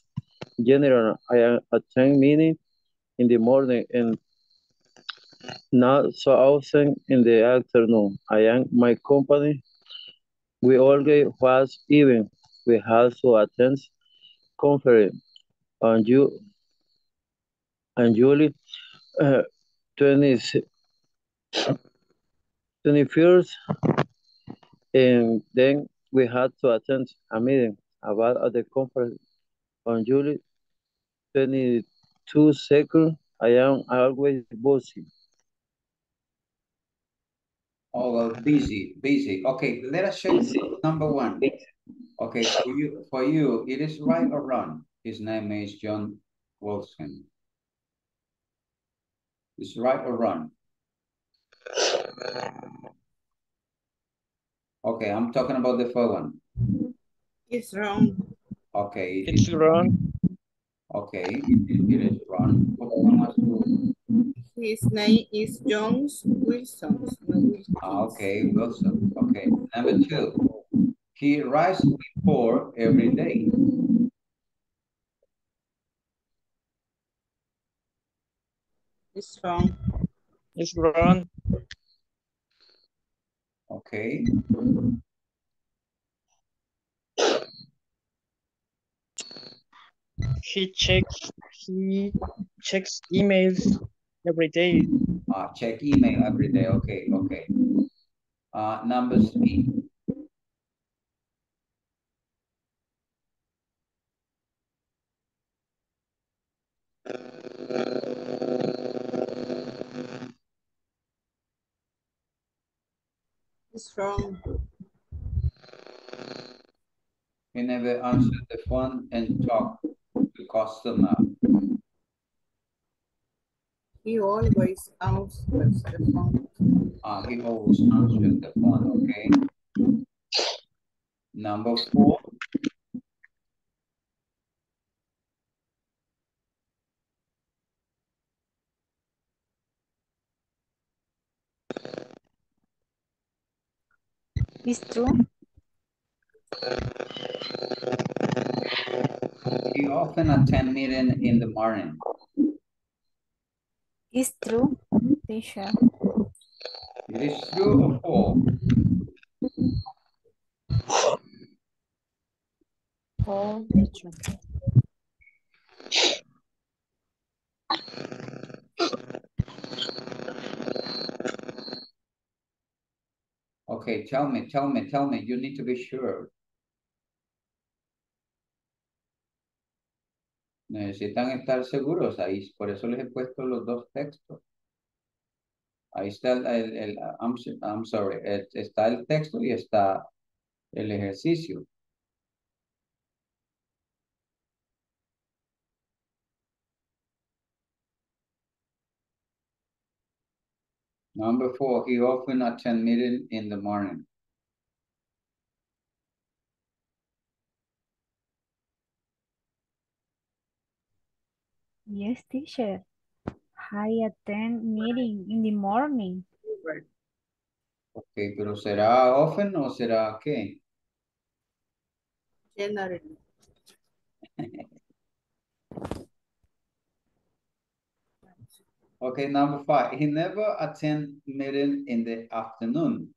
Generally, I attend meeting in the morning and not so often in the afternoon. I am my company. We always was even. We have to attend conference on you and July uh, 20, 21st and then we had to attend a meeting about the conference on July 22 second. I am always busy. Oh, busy, busy. Okay, let us check number one. Okay, for you, for you, it is right or wrong? His name is John Wilson. Is right or wrong? Okay, I'm talking about the first one. It's wrong. Okay. It's wrong. Okay, it, it is wrong. Okay, one has to- His name is John Wilson. Wilson. ah, Okay, Wilson. Okay, number two. He rises before every day. It's wrong. It's wrong. Okay, He checks he checks emails every day. uh, check email every day. Okay, okay. Uh, number three. Wrong. He never answered the phone and talk to customer. He always answers the phone. Uh, he always answered the phone, okay? Number four. It's true. He often attend meeting in the morning. It's true, teacher. It is true or false? Oh, teacher. Okay, tell me, tell me, tell me. You need to be sure. Necesitan estar seguros ahí, por eso les he puesto los dos textos. Ahí está el, el, I'm, I'm sorry, está el texto y está el ejercicio. Number four, he often attend meeting in the morning. Yes, teacher. I attend meeting in the morning. Ok, pero ¿será often o será qué? Generally. *laughs* Okay, number five, he never attend meeting in the afternoon.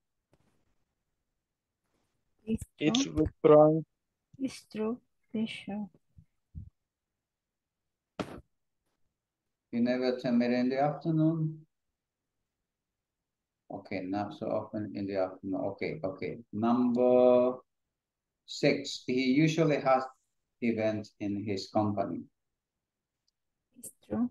It's It's true. wrong. It's true, teacher. You never attend meeting in the afternoon? Okay, not so often in the afternoon. Okay, okay. Number six, he usually has events in his company. It's true.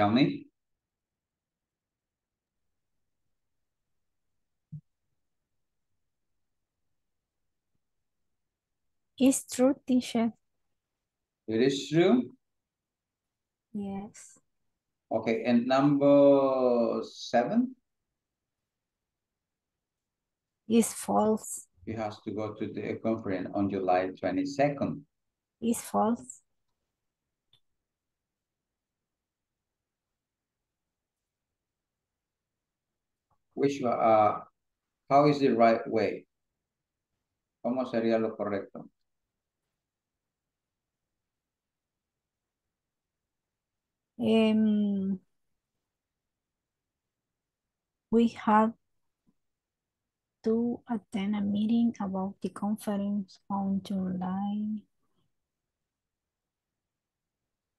Tell me. It's true, teacher. It is true? Yes. Okay, and number seven, It's false. he has to go to the conference on July twenty-second. It's false. Which, uh, how is the right way? ¿Cómo sería lo correcto? Um, we have to attend a meeting about the conference on July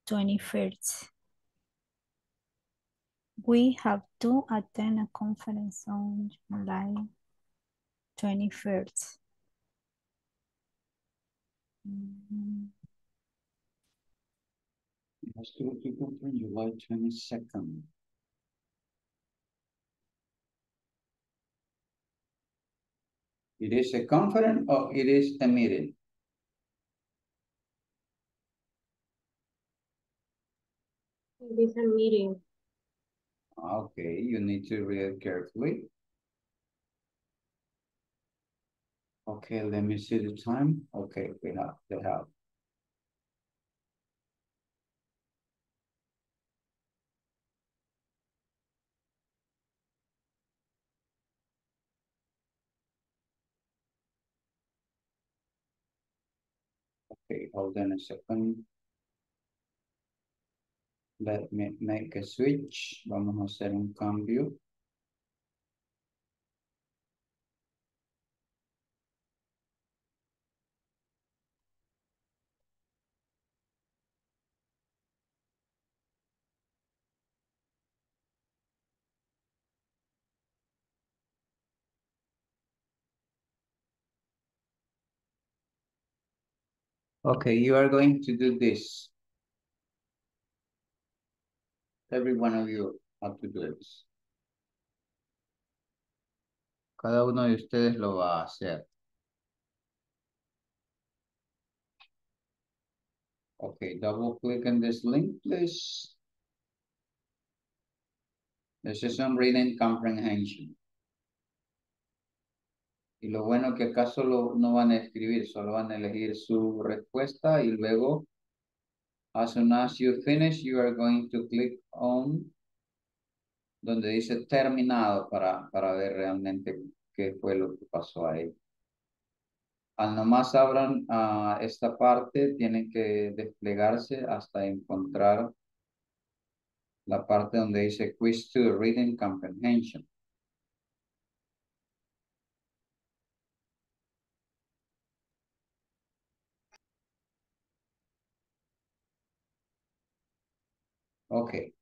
21st. We have to attend a conference on July 21st. Mm, He has to go to conference July twenty-second. It is a conference or it is a meeting? It is a meeting. Okay, you need to read carefully. Okay, let me see the time. Okay, we have, they have. Okay, hold on a second. Let me make a switch. Vamos a hacer un cambio. Okay, you are going to do this. Every one of you have to do this. Cada uno de ustedes lo va a hacer. Okay, double click on this link, please. This is on reading comprehension. Y lo bueno que acá solo no van a escribir, solo van a elegir su respuesta y luego, as soon as you finish, you are going to click on donde dice terminado para, para ver realmente qué fue lo que pasó ahí. Al nomás abran ah, esta parte, tienen que desplegarse hasta encontrar la parte donde dice quiz 2, reading comprehension. Okay.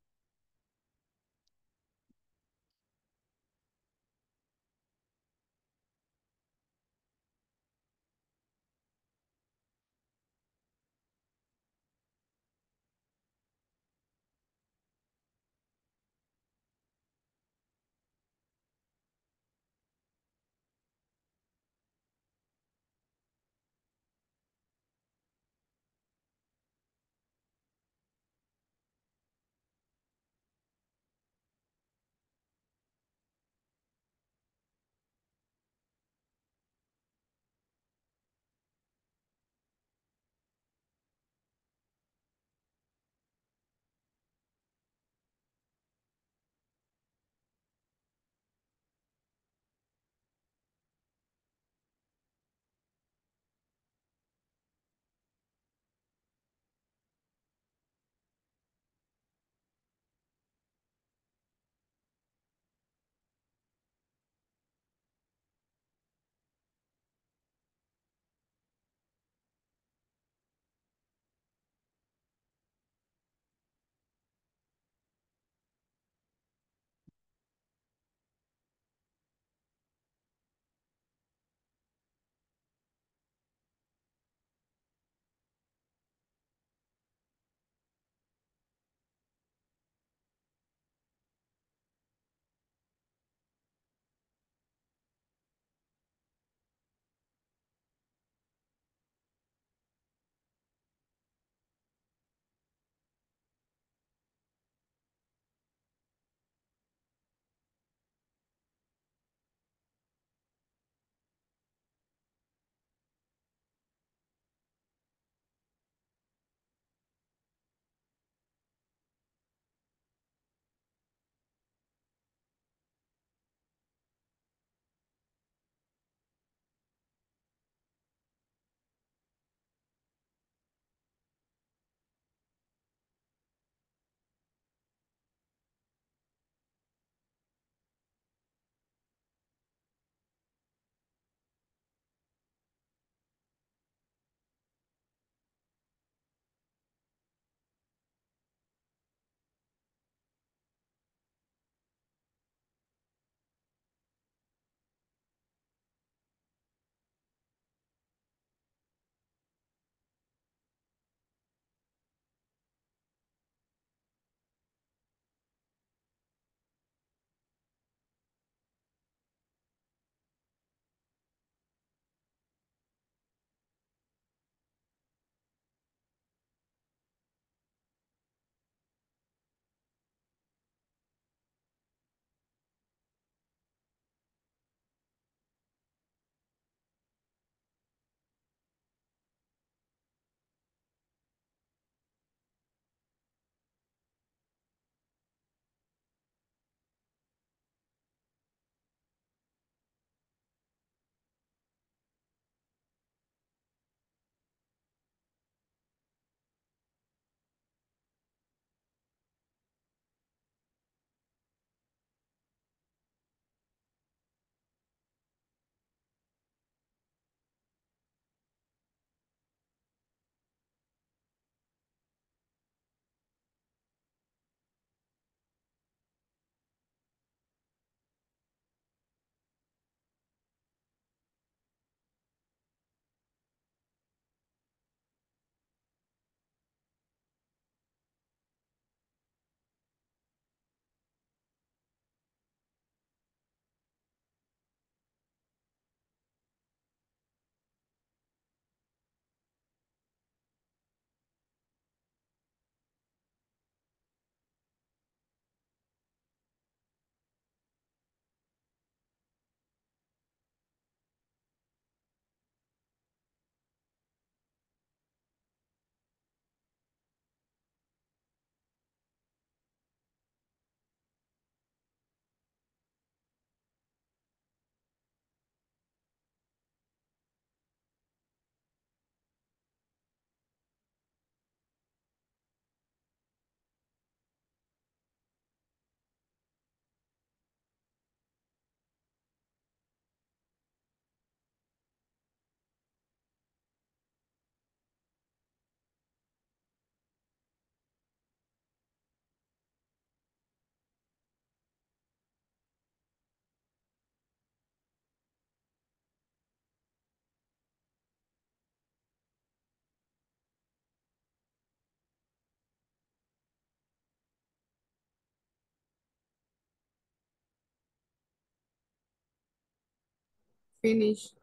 Finish.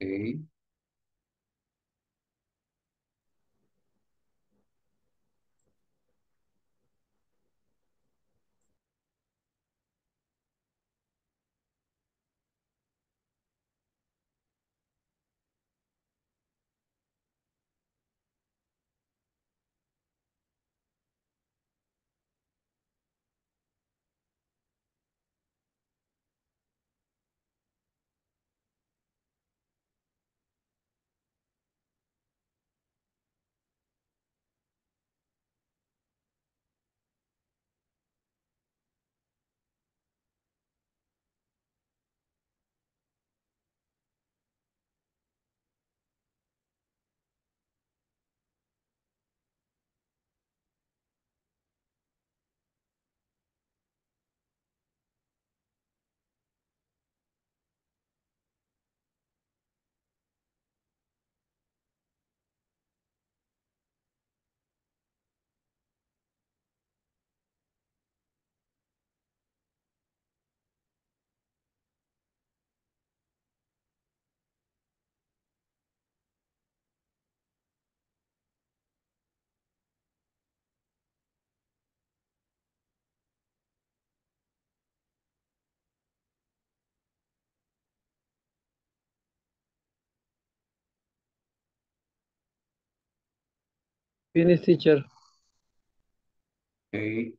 Okay. Finish, teacher. Okay.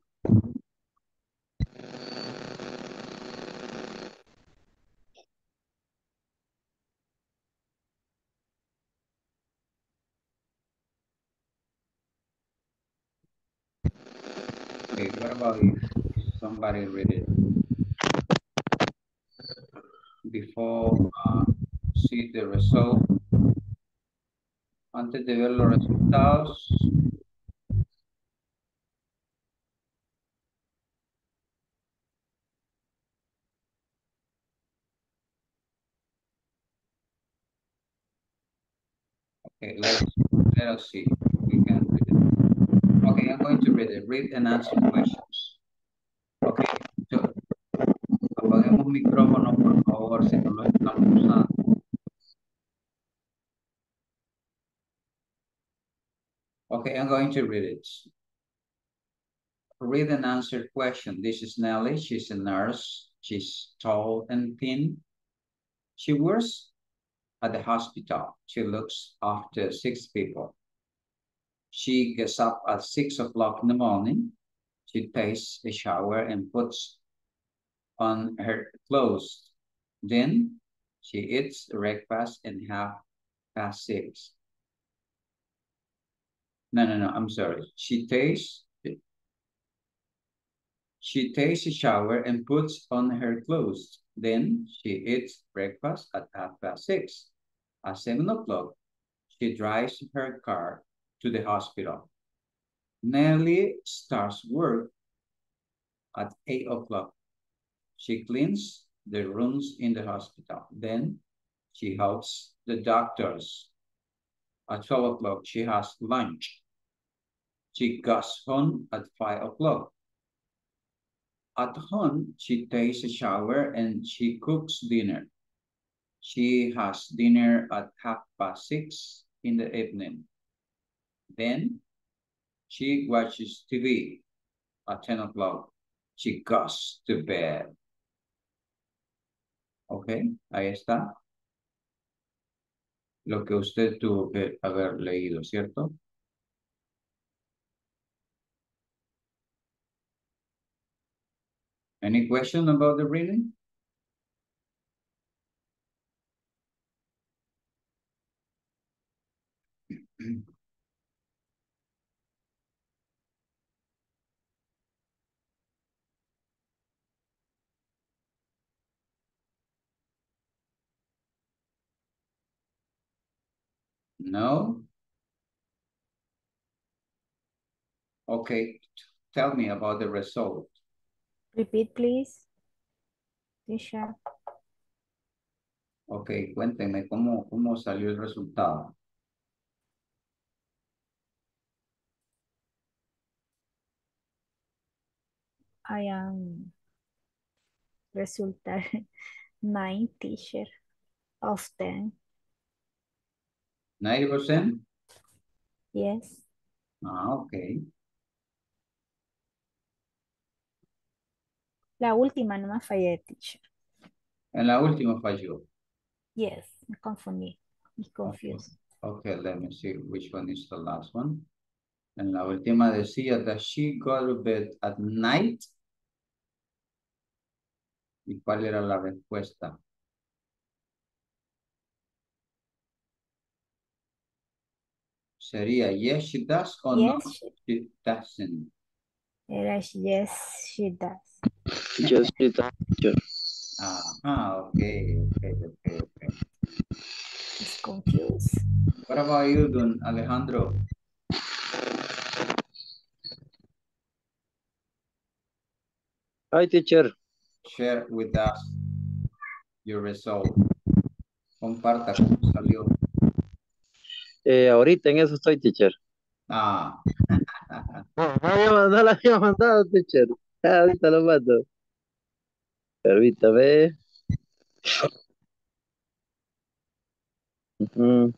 Okay, what about if somebody read it? Before uh, see the result, antes de ver los resultados, Okay, let's let us see. We can read it. Okay, I'm going to read it. Read and answer questions. Okay, so, apaguemos micrófono, por favor, si no lo estamos usando. Okay, I'm going to read it. Read and answer question. This is Nelly. She's a nurse. She's tall and thin. She works at the hospital. She looks after six people. She gets up at six o'clock in the morning. She takes a shower and puts on her clothes. Then she eats breakfast and half past six. No, no, no, I'm sorry. She takes she takes a shower and puts on her clothes. Then she eats breakfast at half past six. At seven o'clock, she drives her car to the hospital. Nelly starts work at eight o'clock. She cleans the rooms in the hospital. Then she helps the doctors. At 12 o'clock, she has lunch. She goes home at 5 o'clock. At home, she takes a shower and she cooks dinner. She has dinner at half past six in the evening. Then she watches TV at 10 o'clock. She goes to bed. Ok, ahí está. Lo que usted tuvo que haber leído, ¿cierto? Any question about the reading? No? Okay, tell me about the result. Repeat, please. Teacher. Ok, cuéntenme cómo, cómo salió el resultado. I am resultar *laughs* nine teacher. of 10. 90%? Yes. Ah, okay. La última no me fallé, teacher. En la última falló. Yes, me confundí. Me confused. Okay, let me see which one is the last one. En la última decía that she go to bed at night. ¿Y cuál era la respuesta? Sería yes she does o no Yes, she- she doesn't. Era yes, she does. Yes, she does, teacher. Ah, okay, okay, okay, okay. It's confused. What about you, Don Alejandro? Hi, teacher. Share with us your result. Comparta cómo salió. Eh, ahorita en eso estoy, teacher. Ah, No, no, había- no la había mandado, teacher. Ah, ahorita lo mando. Permítame. Ujú.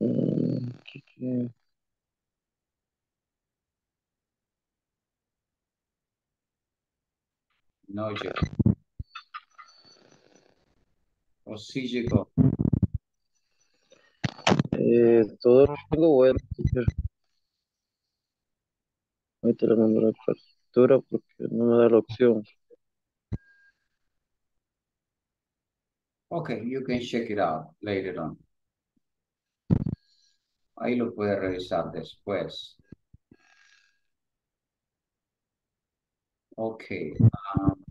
Mm, ¿qué- qué? no llegó. O sí llegó. Eh, todo tengo bueno. Ahorita le mando la captura porque no me da la opción. Okay, you can check it out later on. Ahí lo puede revisar después. Okay. um,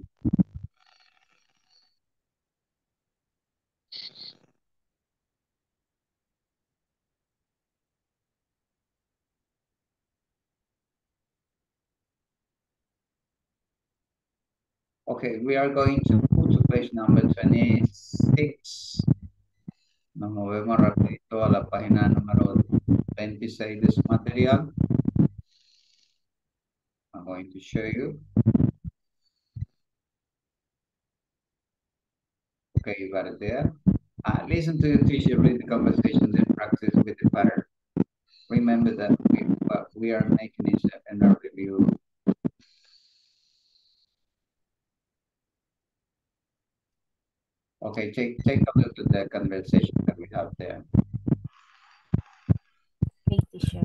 Okay, we are going to move to page number 26. Nos movemos rapidito a la página número 26 de su material. I'm going to show you. Okay, you got it there. Uh, listen to the teacher read the conversations and practice with the pattern. Remember that we, what we are making is a- a review. Okay, take, take a look at the conversation that we have there. Okay, teacher.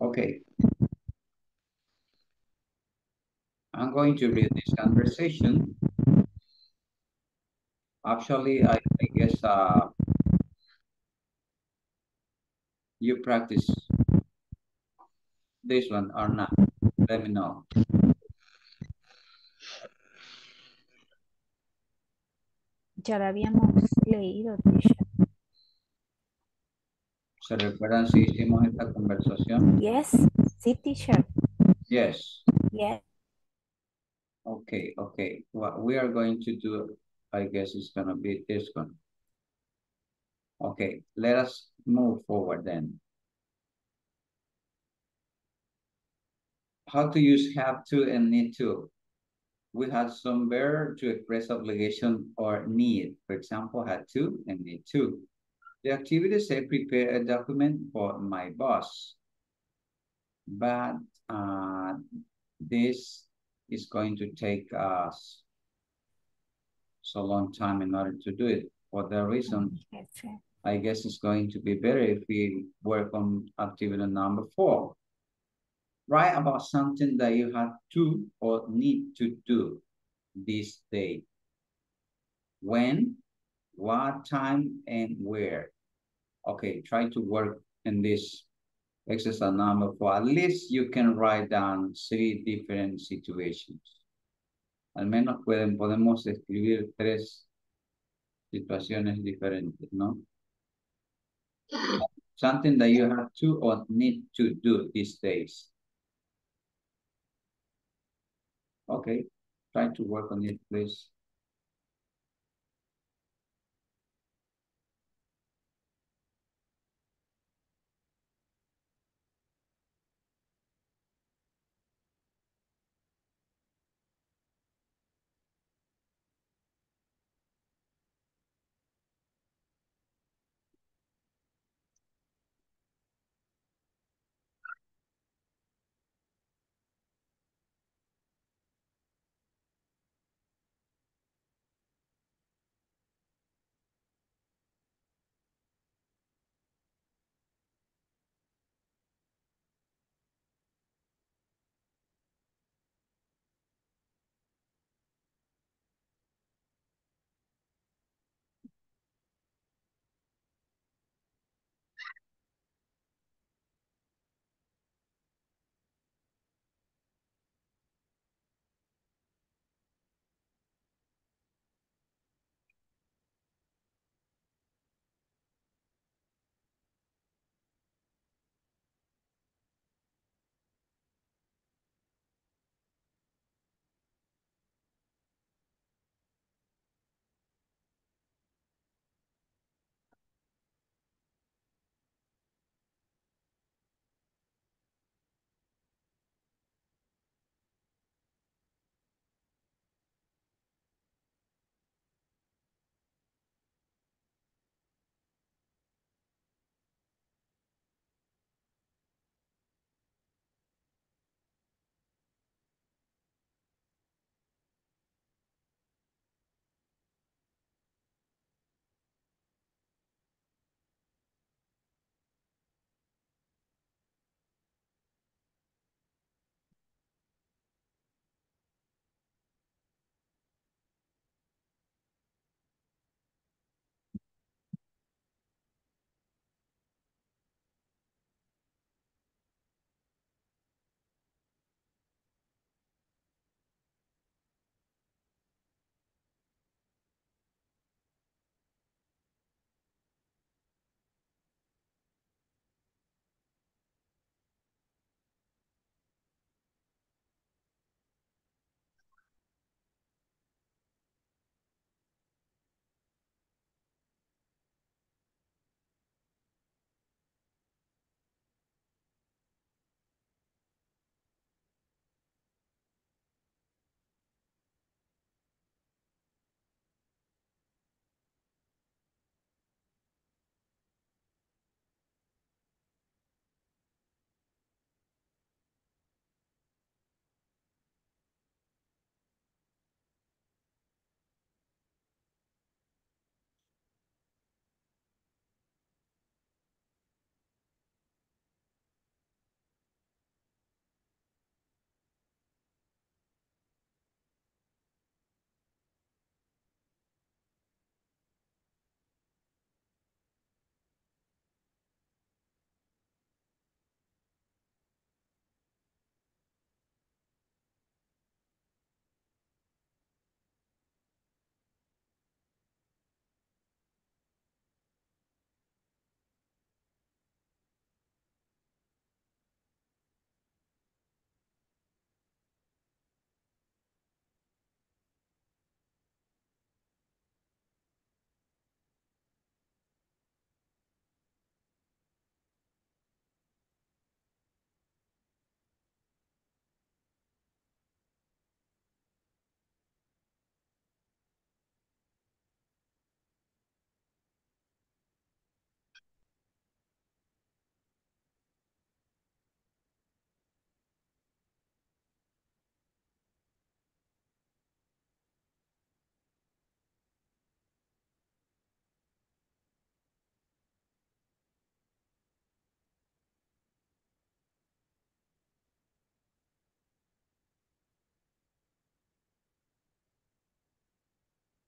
Okay. I'm going to read this conversation. Actually, I, I guess uh, you practice this one or not. Let me know. Ya la habíamos leído. ¿Se recuerdan si hicimos esta conversación? Yes, sí, teacher. Yes. Yes. Okay, okay. What we are going to do, I guess, is gonna be this one. Okay, let us move forward then. How to use have to and need to. We had some verb to express obligation or need. For example, had to and need to. The activity say prepare a document for my boss. But uh, this is going to take us so long time in order to do it. For the reason. I guess it's going to be better if we work on activity number four. Write about something that you have to or need to do this day. When, what time, and where. Okay, try to work in this exercise number four. At least you can write down three different situations. Al menos pueden, podemos escribir tres situaciones diferentes, ¿no? Something that you have to or need to do these days. Okay, Try to work on it, please.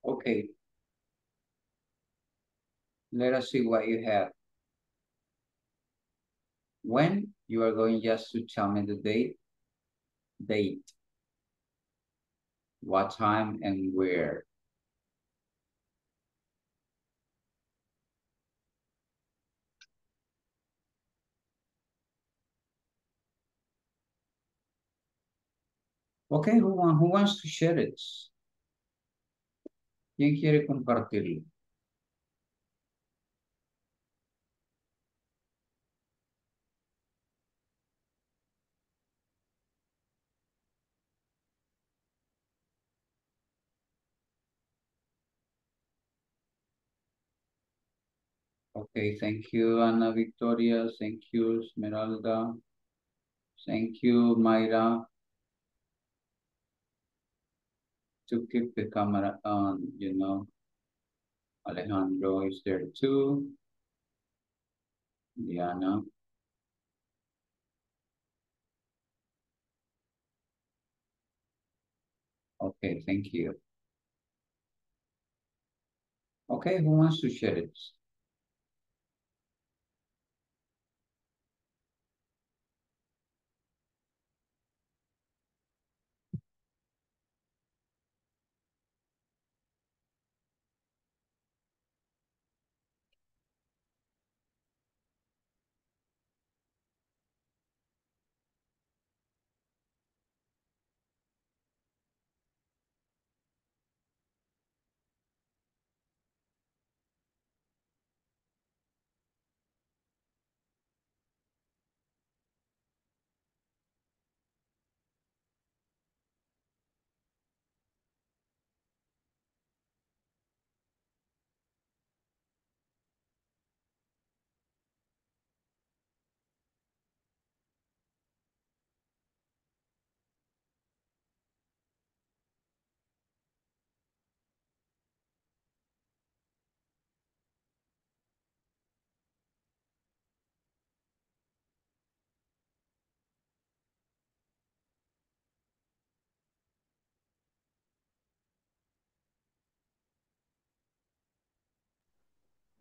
Okay. Let us see what you have. When you are going just to tell me the date, date, what time and where. Okay, who, want, who wants to share it? ¿Quién quiere compartirlo? Okay, thank you, Ana Victoria. Thank you, Esmeralda. Thank you, Mayra. To keep the camera on, you know. Alejandro is there too. Diana. Okay, thank you. Okay, who wants to share it?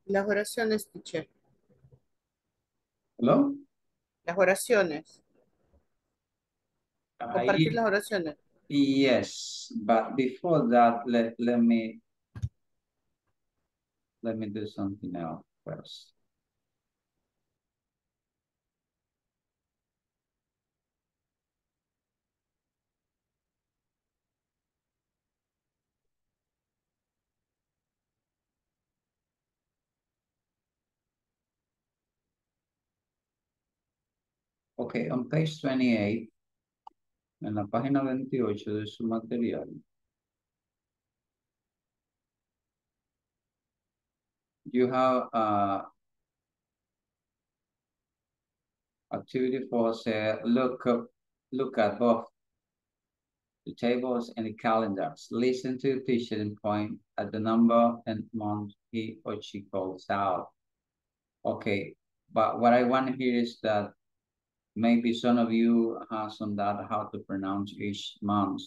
Las oraciones, teacher. Hello? Las oraciones. Compartir Ahí- las oraciones. Yes, but before that, let, let me let me do something else first. Okay, on page 28, en la página 28 de su material, you have uh, activity for say look up, look at both the tables and the calendars. Listen to the teacher and point at the number and month he or she calls out. Okay, but what I want here is that maybe some of you has on that how to pronounce each month.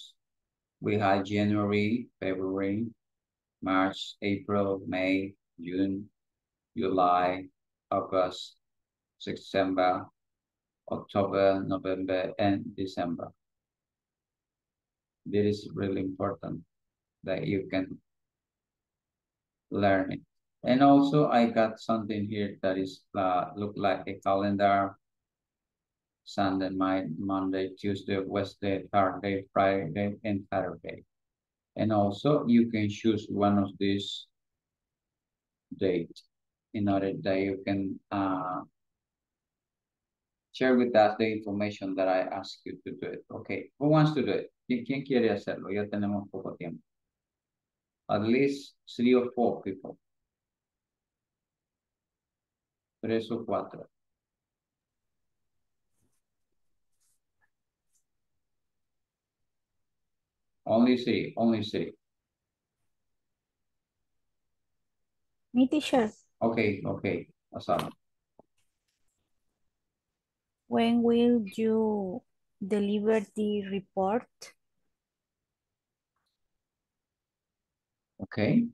We had January, February, March, April, May, June, July, August, September, October, November, and December. This is really important that you can learn it. And also I got something here that is uh, look like a calendar. Sunday, Monday, Tuesday, Wednesday, Thursday, Friday, and Saturday. And also you can choose one of these dates in order that you can uh, share with us the information that I ask you to do it. Okay, who wants to do it? ¿Quién, quién quiere hacerlo? Ya tenemos poco tiempo. At least three or four people. Tres o cuatro. Only three, only three. Me, teacher, Okay, okay, Asana. when will you deliver the report? Okay,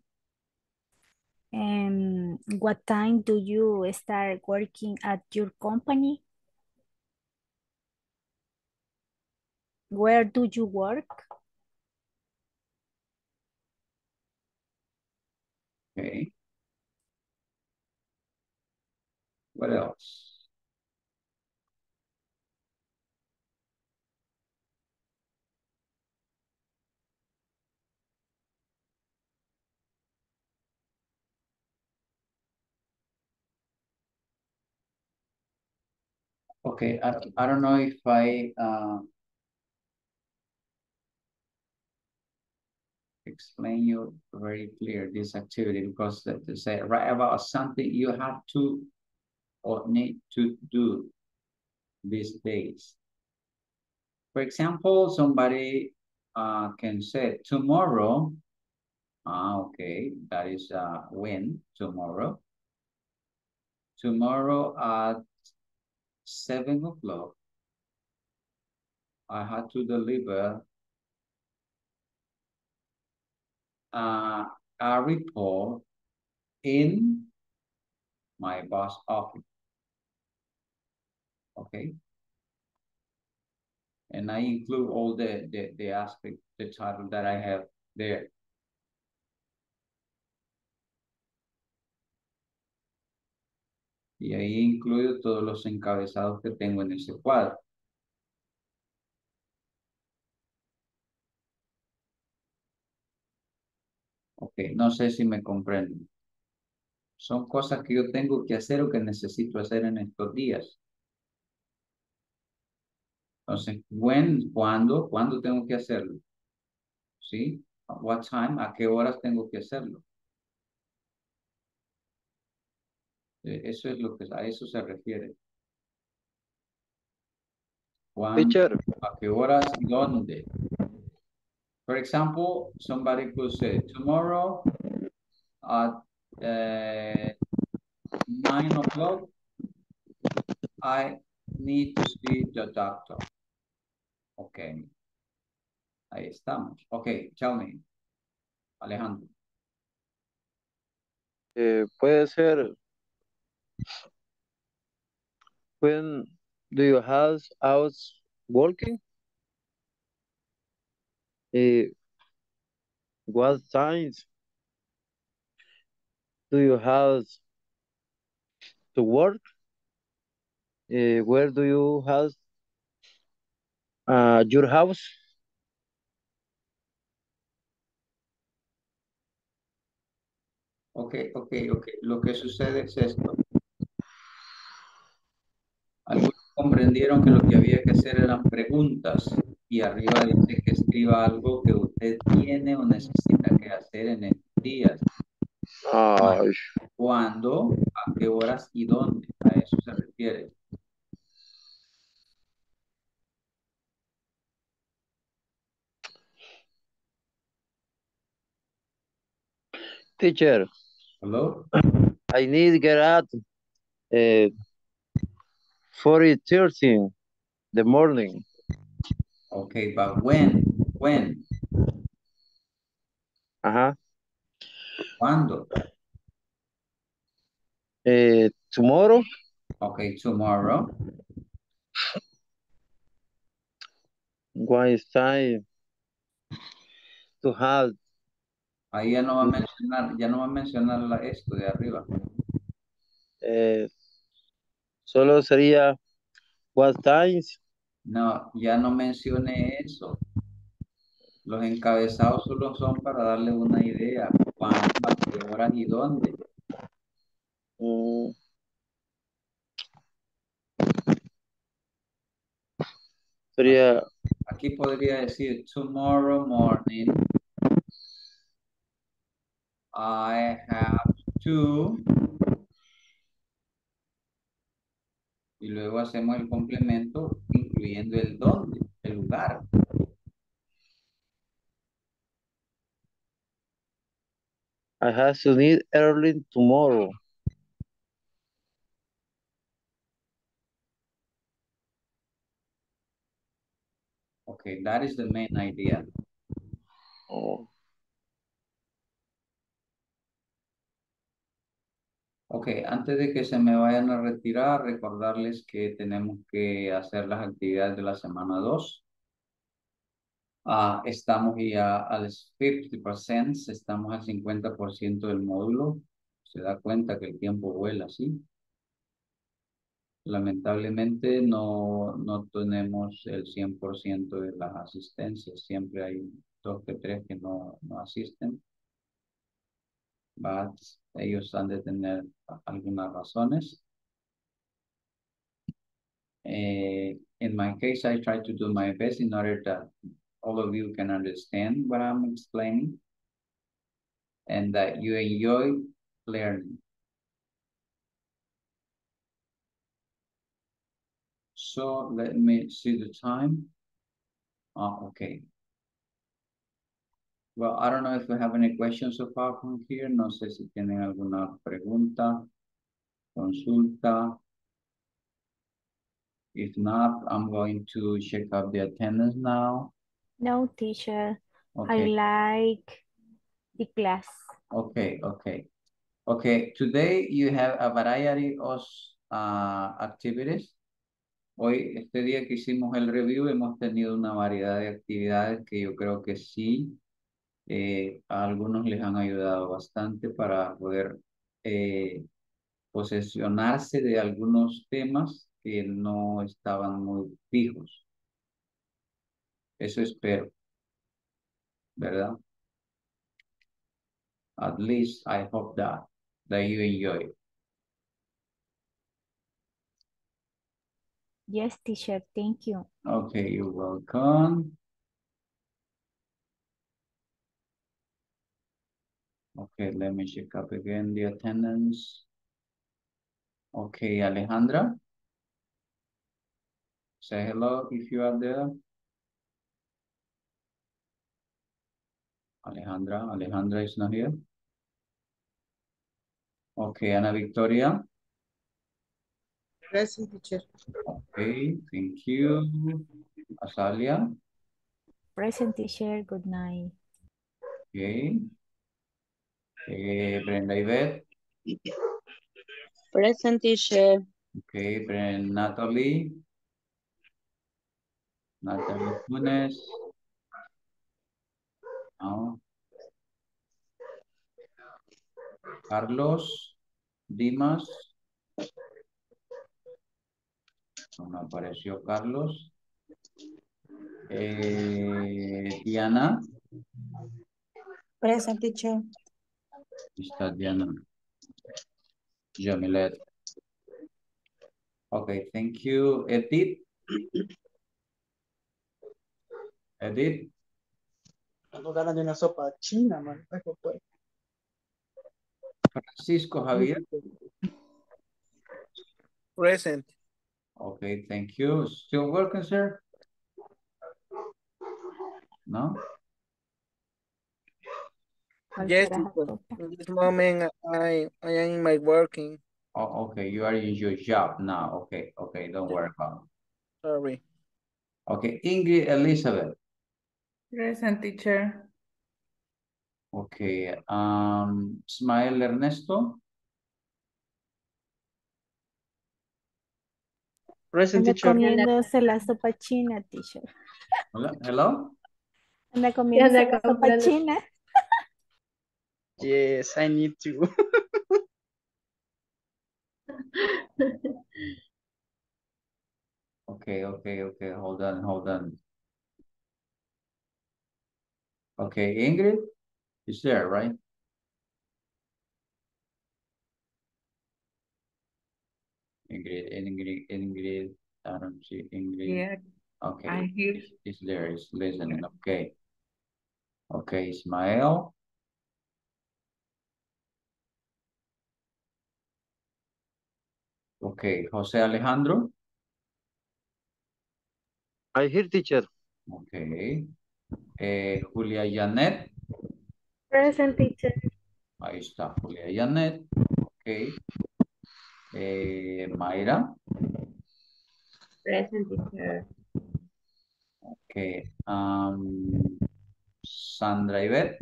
And what time do you start working at your company? Where do you work? Okay. What else? Okay, I, I don't know if I uh, explain you very clear this activity because that to say write about something you have to or need to do these days. For example, somebody uh, can say tomorrow, ah, okay, that is uh, when, tomorrow. Tomorrow at seven o'clock, I had to deliver uh, a report in my boss office. Okay. And I include all the, the, the aspect, the title that I have there. Y ahí incluyo todos los encabezados que tengo en ese cuadro. Ok, no sé si me comprenden. Son cosas que yo tengo que hacer o que necesito hacer en estos días. Entonces, when, ¿cuándo? ¿Cuándo tengo que hacerlo? ¿Sí? What time? ¿A qué horas tengo que hacerlo? Eh, Eso es lo que a eso se refiere. ¿Cuándo? ¿A qué horas dónde? For example, somebody could say, tomorrow at uh, nine o'clock, I need to see the doctor. Okay. Ahí estamos. Okay, tell me. Alejandro. eh, puede ser, when do you have out working? Eh, what times do you have to work? Eh, where do you have uh, your house? Ok, ok, ok. Lo que sucede es esto. Algunos comprendieron que lo que había que hacer eran preguntas y arriba dice que escriba algo que usted tiene o necesita que hacer en estos días. Ay, ¿Cuándo? ¿A qué horas y dónde? A eso se refiere. teacher, Hello? I need to get out uh, 4.30 the morning. Okay, but when? When? Ajá. ¿Cuándo? Eh, tomorrow, Okay, tomorrow. when it's time to have Ahí ya no va a mencionar, ya no va a mencionar la, esto de arriba. eh, solo sería what times No, ya no mencione eso. Los encabezados solo son para darle una idea. ¿Cuándo, a qué horas y dónde? mm, sería Aquí podría decir tomorrow morning I have to y luego hacemos el complemento incluyendo el dónde, el lugar. I have to need early tomorrow. Okay, that is the main idea. Oh, Ok, antes de que se me vayan a retirar, recordarles que tenemos que hacer las actividades de la semana 2. Ah, estamos ya al 50%, estamos al 50% del módulo. Se da cuenta que el tiempo vuela, ¿sí? Lamentablemente no, no tenemos el 100% de las asistencias. Siempre hay dos que tres que no, no asisten. But ellos han de tener algunas razones. Uh, in my case, I try to do my best in order that all of you can understand what I'm explaining and that you enjoy learning. So let me see the time. Oh, okay. Well, I don't know if we have any questions so far from here. No sé si tienen alguna pregunta, consulta. If not, I'm going to check up the attendance now. No, teacher. Okay. I like the class. Okay, okay. Okay, today you have a variety of uh, activities. Hoy, este día que hicimos el review, hemos tenido una variedad de actividades que yo creo que sí, eh, a algunos les han ayudado bastante para poder eh, posesionarse de algunos temas que no estaban muy fijos. Eso espero, ¿verdad? At least I hope that, that you enjoy. Yes, teacher. Thank you. Okay, you're welcome. Okay, let me check up again the attendance. Okay, Alejandra. Say hello if you are there. Alejandra, Alejandra is not here. Okay, Ana Victoria. Present teacher. Okay, thank you. Azalia. Present teacher. Good night. Okay. Eh, Brenda Yvette. Present teacher. Okay, Brenda Natalie. Natalie Funes. No. Carlos Dimas. No me apareció Carlos. Eh, Diana. Present teacher. Está Diana. Jamilet. Okay, thank you. Edith. Edith. Tengo ganas de una sopa china, man. Francisco Javier. Present. Okay, thank you. Still working, sir? No? Yes, this moment, I, I am in my working. Oh, okay, you are in your job now. Okay, okay, don't worry about it. Sorry. Okay, Ingrid Elizabeth. Present teacher. Okay, um, Ismael Ernesto. Present teacher. comiéndose la sopa china, teacher. Hola, hello? Anda comiéndose anda la sopa comprando. china. Yes, I need to. *laughs* Okay, okay, okay, hold on, hold on. Okay, Ingrid is there, right? Ingrid, Ingrid, Ingrid, I don't see Ingrid. Yeah, Okay, I hear. it's, it's there, it's listening, okay. Okay, Ismael. Okay, Jose Alejandro. I hear teacher. Okay. Eh, Julia Janet. Present teacher. Ahí está Julia Janet. Ok. Eh, Mayra. Present teacher. Ok. um, Sandra Ivette.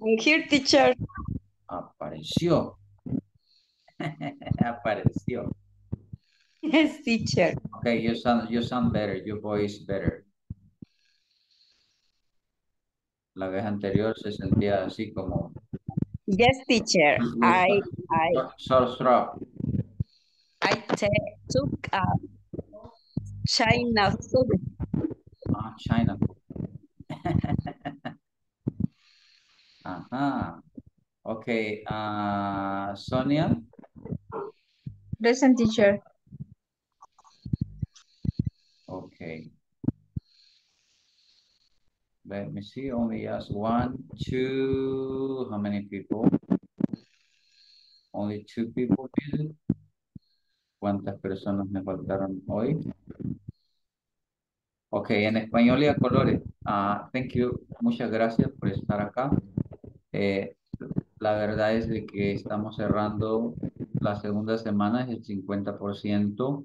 I'm here, teacher. Apareció. *laughs* Apareció. Yes, teacher. Okay, you sound, you sound better. Your voice better. La vez anterior se sentía así como Yes, teacher. I I sore throat. I took a China food. Ah, China. *laughs* Ajá. Okay, uh, Sonia. Present teacher. Okay. Let me see, only yes, one, two, how many people? Only two people did ¿Cuántas personas me faltaron hoy? Ok, en español y a colores. Uh, thank you. Muchas gracias por estar acá. Eh, la verdad es de que estamos cerrando la segunda semana, es el 50%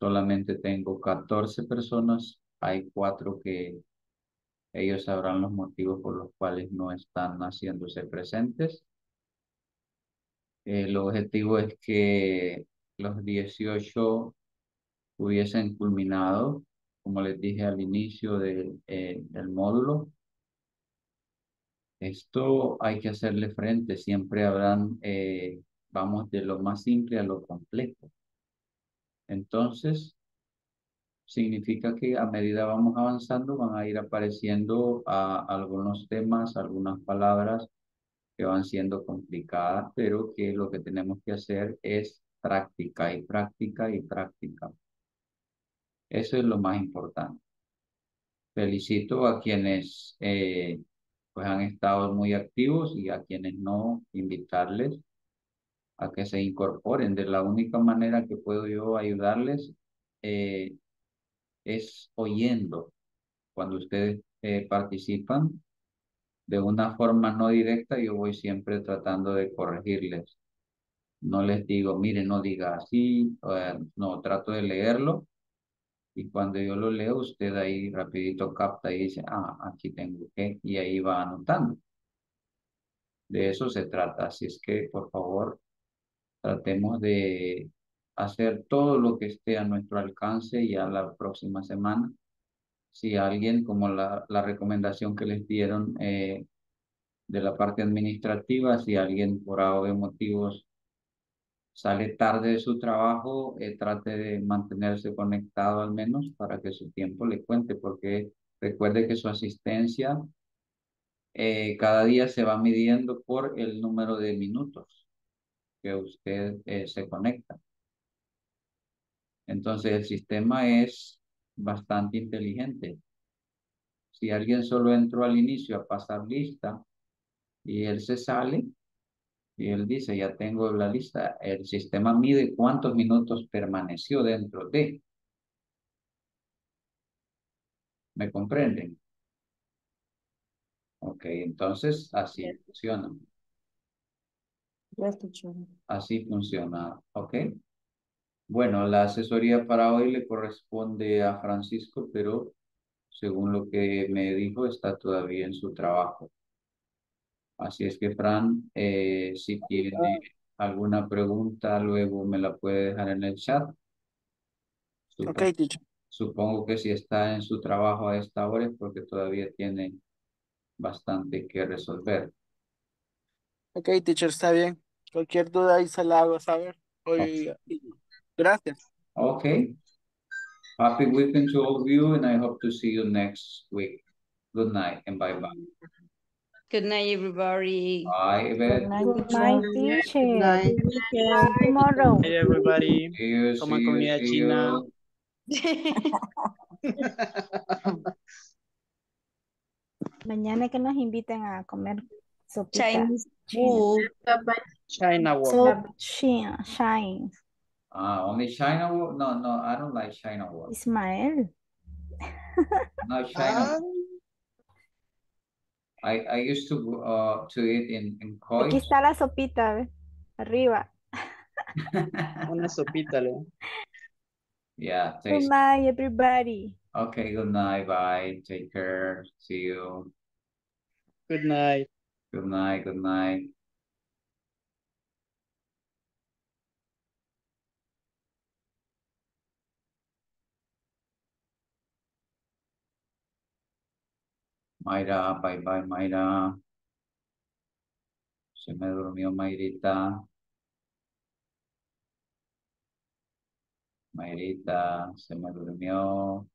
Solamente tengo 14 personas. Hay cuatro que ellos sabrán los motivos por los cuales no están haciéndose presentes. El objetivo es que los 18 hubiesen culminado, como les dije al inicio del, eh, del módulo. Esto hay que hacerle frente, siempre habrán, eh, vamos de lo más simple a lo complejo. Entonces, significa que a medida vamos avanzando van a ir apareciendo a, algunos temas, algunas palabras que van siendo complicadas, pero que lo que tenemos que hacer es práctica y práctica y práctica. Eso es lo más importante. Felicito a quienes eh, pues han estado muy activos y a quienes no, invitarles a que se incorporen. De la única manera que puedo yo ayudarles eh, es oyendo. Cuando ustedes eh, participan de una forma no directa, yo voy siempre tratando de corregirles. No les digo, mire, no diga así, no, trato de leerlo y cuando yo lo leo, usted ahí rapidito capta y dice, ah, aquí tengo que, y ahí va anotando. De eso se trata. Así es que, por favor, tratemos de hacer todo lo que esté a nuestro alcance ya la próxima semana. Si alguien, como la, la recomendación que les dieron eh, de la parte administrativa, si alguien por algo de motivos sale tarde de su trabajo, eh, trate de mantenerse conectado al menos para que su tiempo le cuente, porque recuerde que su asistencia eh, cada día se va midiendo por el número de minutos que usted eh, se conecta. Entonces el sistema es bastante inteligente. Si alguien solo entró al inicio a pasar lista y él se sale, y él dice, ya tengo la lista. El sistema mide cuántos minutos permaneció dentro de. ¿Me comprenden? Ok, entonces así funciona. Así funciona, ok. Bueno, la asesoría para hoy le corresponde a Francisco, pero según lo que me dijo, está todavía en su trabajo. Así es que, Fran, eh, si tiene alguna pregunta, luego me la puede dejar en el chat. Supongo, Ok, teacher. supongo que si está en su trabajo a esta hora es porque todavía tiene bastante que resolver. Ok, teacher, está bien. Cualquier duda ahí se la hago saber. Hoy, gracias. Okay. Happy weekend to all of you, and I hope to see you next week. Good night and bye-bye. Good night, everybody. Bye, Yvette. Good night, teacher. Good night. Tomorrow. Hey, everybody. See you, Coman see you, comida see china. *laughs* Mañana que nos inviten a comer sopita. Chinese food. China walk. Soup, shine, shine. Ah, only China wall? No, no, I don't like China wall. Ismael. *laughs* No China. I, I used to uh to eat in in Koi. Aquí está la sopita, ¿ve? Arriba. *laughs* Una sopita, Leo. Yeah, Good night, everybody. Okay, good night, bye. Take care. See you. Good night. Good night, good night. Mayra, bye bye, Mayra. Se me durmió Mayrita. Mayrita, se me durmió.